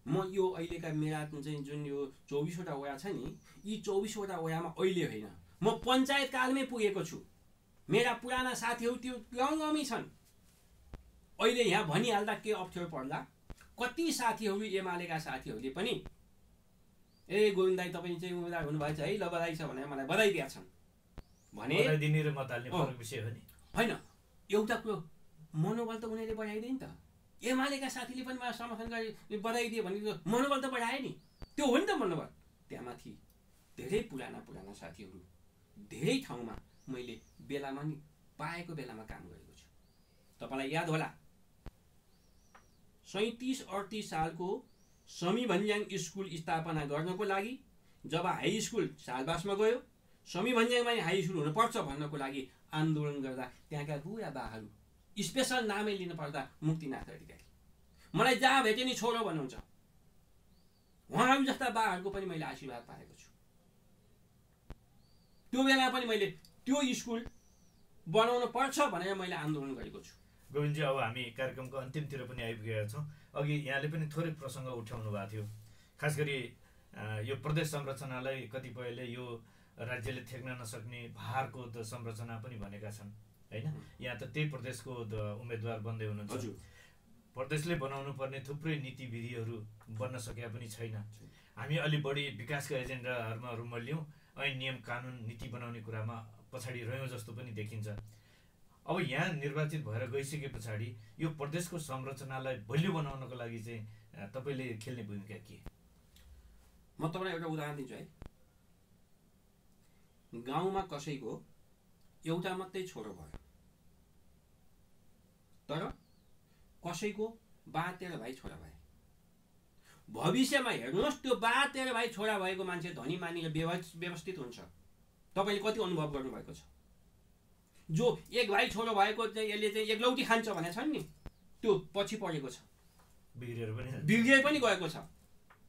म यो अहिलेका मेरा चाहिँ जुन यो चौबिसवटा वडा छ नि यी चौबिसवटा वडामा अहिले होइन। म पञ्चायत कालमै पुगेको छु। मेरा पुराना साथीहरू त्यो गाउँ गाउँमै छन्। अहिले यहाँ भनिहाल्दा के अप्ठ्यारो पर्ला? कति साथीहरू एमालेका साथीहरूले पनि ए गोविन्द दाई तपाईँ चाहिँ उम्मेदवार हुनुभएछ है ल बधाई छ भनेर मलाई बधाई दिएका छन्। भने होइन एउटा कुरो मनोबल त उनीहरूले बढाइदियो नि त। एमालेका साथीले पनि मलाई समर्थन गरे बधाइदियो भने मनोबल त बढायो नि। त्यो हो नि त मनोबल। त्यहाँ माथि धेरै पुराना पुराना साथीहरू धेरै ठाउँमा मैले बेलामा नि पाएको बेलामा काम गरेको छु। तपाईँलाई याद होला। सैँतिस अडतिस सालको समी भन्ज्याङ स्कुल स्थापना गर्नको लागि जब हाई स्कुल सालबासमा गयो समी भन्ज्याङमा हाई स्कुल हुनुपर्छ भन्नको लागि आन्दोलन गर्दा त्यहाँका बुढा बाहरू स्पेसल नामै लिनु पर्दा मुक्तिनाथ अधिकारी मलाई जहाँ भेटे नि छोरो भन्नुहुन्छ। उहाँहरू जस्ता बाहरूको पनि मैले आशीर्वाद पाएको छु। त्यो बेला पनि मैले त्यो स्कुल बनाउनु पर्छ भनेर मैले आन्दोलन गरेको छु। गोविन्दजी अब हामी कार्यक्रमको अन्तिमतिर पनि आइपुगेका छौँ। अघि यहाँले पनि थोरै प्रसङ्ग उठाउनु भएको थियो। खास गरी यो प्रदेश संरचनालाई कतिपयले यो राज्यले थेक्न नसक्ने भारको त संरचना पनि भनेका छन् होइन? यहाँ त त्यही प्रदेशको उम्मेदवार बन्दै हुनुहुन्छ। प्रदेशले बनाउनु पर्ने थुप्रै नीति विधिहरू बन्न सकेका पनि छैन। हामी अलि बढी विकासका एजेन्डाहरूमा रुमल्यौँ ऐन नियम कानुन नीति बनाउने कुरामा पछाडि रह्यौँ जस्तो पनि देखिन्छ। अब यहाँ निर्वाचित भएर गइसके पछाडि यो प्रदेशको संरचनालाई बलियो बनाउनको लागि चाहिँ तपाईँले खेल्ने भूमिका के? म तपाईँलाई एउटा उदाहरण दिन्छु है। गाउँमा कसैको एउटा मात्रै छोरो भयो। तर कसैको बा तेह्र भाइ छोरा भए। भविष्यमा हेर्नुहोस् त्यो बा तेह्र भाइ छोरा भएको मान्छे धनी मानी र व्यवस्- व्यवस्थित हुन्छ। तपाईँले कति अनुभव गर्नुभएको छ? जो एक भाइ छोरो भएको चाहिँ यसले चाहिँ एकलौटी खान्छ भनेको छ नि त्यो पछि परेको छ। बिग्रेर पनि बिग्रिएर पनि गएको छ।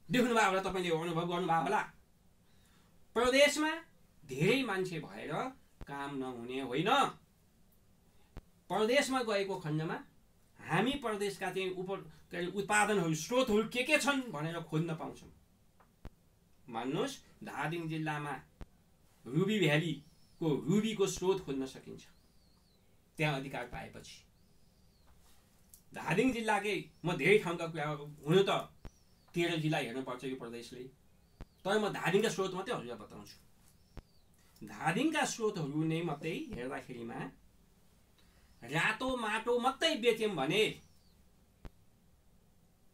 देख्नुभयो होला तपाईँले अनुभव गर्नुभयो होला। प्रदेशमा धेरै मान्छे भएर काम नहुने होइन। प्रदेशमा गएको खण्डमा हामी प्रदेशका चाहिँ उप के अरे उत्पादनहरू स्रोतहरू के के छन् भनेर खोज्न पाउँछौँ। मान्नुहोस् धादिङ जिल्लामा रुबी भ्यालीको रुबीको स्रोत खोज्न सकिन्छ। त्यहाँ अधिकार पाएपछि। धादिङ जिल्लाकै म धेरै ठाउँका कुरा हुनु त तेह्र जिल्ला हेर्नुपर्छ यो प्रदेशले। तर म धादिङका स्रोत मात्रै हजुरलाई बताउँछु। धादिङका स्रोतहरू नै मात्रै हेर्दाखेरिमा रातो माटो मात्रै बेच्यौँ भने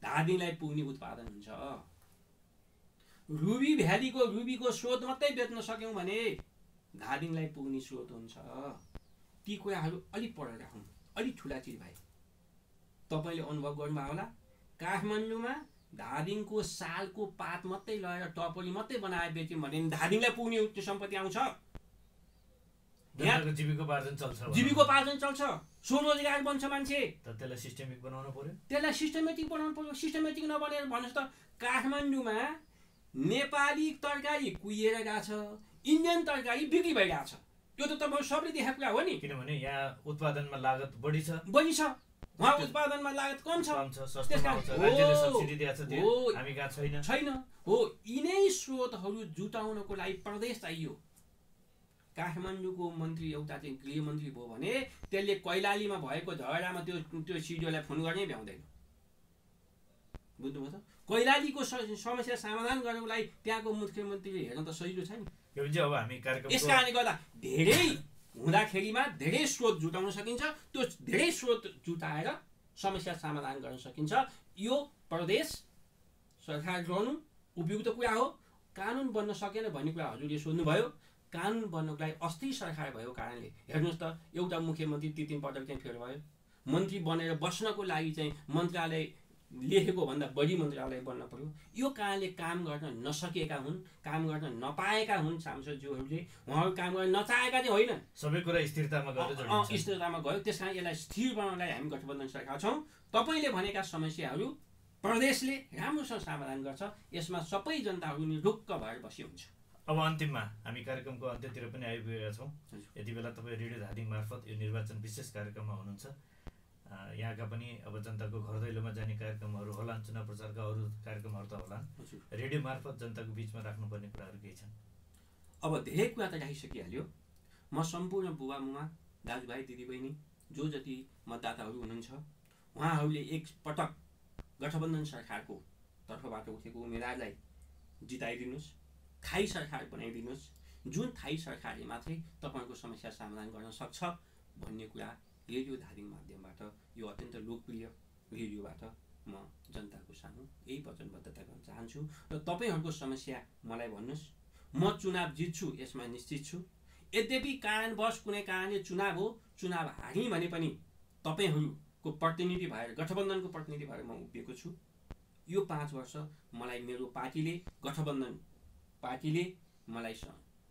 धादिङलाई पुग्ने उत्पादन हुन्छ। रुबी भ्यालीको रुबीको स्रोत मात्रै बेच्न सक्यौँ भने धादिङलाई पुग्ने स्रोत हुन्छ। ती कुराहरू अलिक पढेर राखौँ। अलिक ठुला चिज भए तपाईँले अनुभव गर्नुभयो होला। काठमाडौँमा धादिङको सालको पात मात्रै लगाएर टपरी मात्रै बनाएर बेच्यौँ भने धादिङलाई पुग्ने त्यो सम्पत्ति आउँछ। जीविकोपार्जन चल्छ। जीविकोपार्जन चल्छ। स्वरोजगार बन्छ मान्छे। त्यसलाई सिस्टेमिक बनाउनु पर्यो? त्यसलाई सिस्टमेटिक बनाउनु पर्यो। सिस्टमेटिक नबनेर भन्नुहोस् त काठमाडौँमा नेपाली तरकारी कुहिएर गएको छ इन्डियन तरकारी बिक्री भइरहेको छ। त्यो त तपाईँ सबले देखाएको कुरा हो नि। किनभने यहाँ उत्पादनमा लागत बढी छ। बढी छ। उहाँ उत्पादनमा लागत कम छ। छैन। हो। यिनै स्रोतहरू जुटाउनको लागि प्रदेश चाहियो। काठमाडौँको मन्त्री एउटा चाहिँ गृहमन्त्री भयो भने त्यसले कैलालीमा भएको झगडामा त्यो त्यो सिडिओलाई फोन गर्नै भ्याउँदैन। बुझ्नुभयो त? कैलालीको समस्या समाधान गर्नको लागि त्यहाँको मुख्यमन्त्रीले हेर्न त सजिलो छ नि। अब हामी यस कार्यक्रमको कारणले गर्दा धेरै हुँदाखेरिमा धेरै स्रोत जुटाउन सकिन्छ। त्यो धेरै स्रोत जुटाएर समस्या समाधान गर्न सकिन्छ। यो प्रदेश सरकार गर्नु उपयुक्त कुरा हो। कानुन बन्न सकेन भन्ने कुरा हजुरले सोध्नुभयो। कानुन बन्नको लागि अस्थिर सरकार भएको कारणले हेर्नुहोस् त एउटा मुख्यमन्त्री तिन तिन पटक चाहिँ फेल भयो। मन्त्री बनेर बस्नको लागि चाहिँ मन्त्रालय लेखेको भन्दा बढी मन्त्रालय बन्न पर्यो। यो कारणले काम गर्न नसकेका हुन् काम गर्न नपाएका हुन् सांसदज्यूहरूले। उहाँहरू काम गर्न नचाहेका चाहिँ होइन सबै कुरा स्थिरतामा गएर स्थिरतामा गयो। त्यस कारण यसलाई स्थिर बनाउनलाई हामी गठबन्धन सरकार छौँ। तपाईँले भनेका समस्याहरू प्रदेशले राम्रोसँग समाधान गर्छ। यसमा सबै जनताहरू नि ढुक्क भएर बसी हुन्छ। अब अन्तिममा हामी कार्यक्रमको अन्त्यतिर पनि आइपुगेका छौँ। यति बेला तपाईँ रेडियो धादिङ मार्फत यो निर्वाचन विशेष कार्यक्रममा हुनुहुन्छ। यहाँका पनि अब जनताको घर दैलोमा जाने कार्यक्रमहरू होलान् चुनाव प्रचारका अरू कार्यक्रमहरू त होलान्। रेडियो मार्फत जनताको बिचमा राख्नुपर्ने कुराहरू केही छन्? अब धेरै कुरा त राखिसकिहाल्यो। म सम्पूर्ण बुबा मुमा दाजुभाइ दिदीबहिनी जो जति मतदाताहरू हुनुहुन्छ उहाँहरूले एकपटक गठबन्धन सरकारको तर्फबाट उठेको उम्मेदवारलाई जिताइदिनुहोस् थाई सरकार बनाइदिनुहोस्। जुन थाई सरकारले मात्रै तपाईँहरूको समस्या समाधान गर्न सक्छ भन्ने कुरा रेडियो धादिङ माध्यमबाट यो अत्यन्त लोकप्रिय रेडियोबाट म जनताको सामु यही वचनबद्धता गर्न चाहन्छु र तपाईँहरूको समस्या मलाई भन्नुहोस्। म चुनाव जित्छु यसमा निश्चित छु। यद्यपि कारणवश कुनै कारणले चुनाव हो चुनाव हारेँ भने पनि तपाईँहरूको प्रतिनिधि भएर गठबन्धनको प्रतिनिधि भएर म उभिएको छु। यो पाँच वर्ष मलाई मेरो पार्टीले गठबन्धन पार्टीले मलाई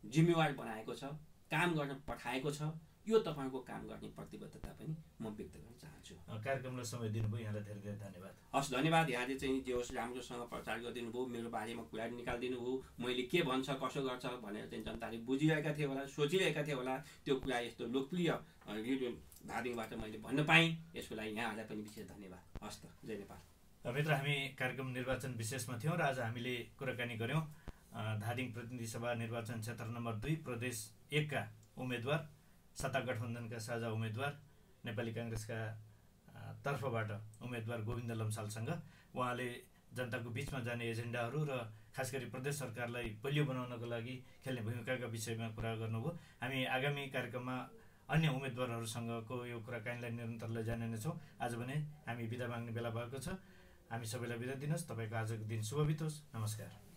जिम्मेवार बनाएको छ काम गर्न पठाएको छ। यो तपाईँहरूको काम गर्ने प्रतिबद्धता पनि म व्यक्त गर्न चाहन्छु। कार्यक्रमलाई समय दिनुभयो यहाँलाई धेरै धेरै धन्यवाद। हस् धन्यवाद। यहाँले चाहिँ जे होस् राम्रोसँग प्रचार गरिदिनु भयो मेरो बारेमा कुरा निकालिदिनु भयो मैले के भन्छ कसो गर्छ भनेर चाहिँ जनताले बुझिरहेका थिए होला सोचिरहेका थिए होला। त्यो कुरा यस्तो लोकप्रिय रेडियो धादिङबाट मैले भन्न पाएँ। यसको लागि यहाँहरूलाई पनि विशेष धन्यवाद। हस् त जय नेपाल। मित्र हामी कार्यक्रम निर्वाचन विशेषमा थियौँ र आज हामीले कुराकानी गऱ्यौँ। धादिङ प्रतिनिधि सभा निर्वाचन क्षेत्र नम्बर दुई प्रदेश एकका उम्मेद्वार सत्ता गठबन्धनका साझा उम्मेद्वार नेपाली काङ्ग्रेसका तर्फबाट उम्मेद्वार गोविन्द लम्सालसँग। उहाँले जनताको बिचमा जाने एजेन्डाहरू र खास गरी प्रदेश सरकारलाई बलियो बनाउनको लागि खेल्ने भूमिकाका विषयमा कुरा गर्नुभयो। हामी आगामी कार्यक्रममा अन्य उम्मेद्वारहरूसँगको यो कुराकानीलाई निरन्तर लैजाने नै छौँ आज भने हामी बिदा माग्ने बेला भएको छ। हामी सबैलाई बिदा दिनुहोस्। तपाईँको आजको दिन शुभ बितोस्। नमस्कार।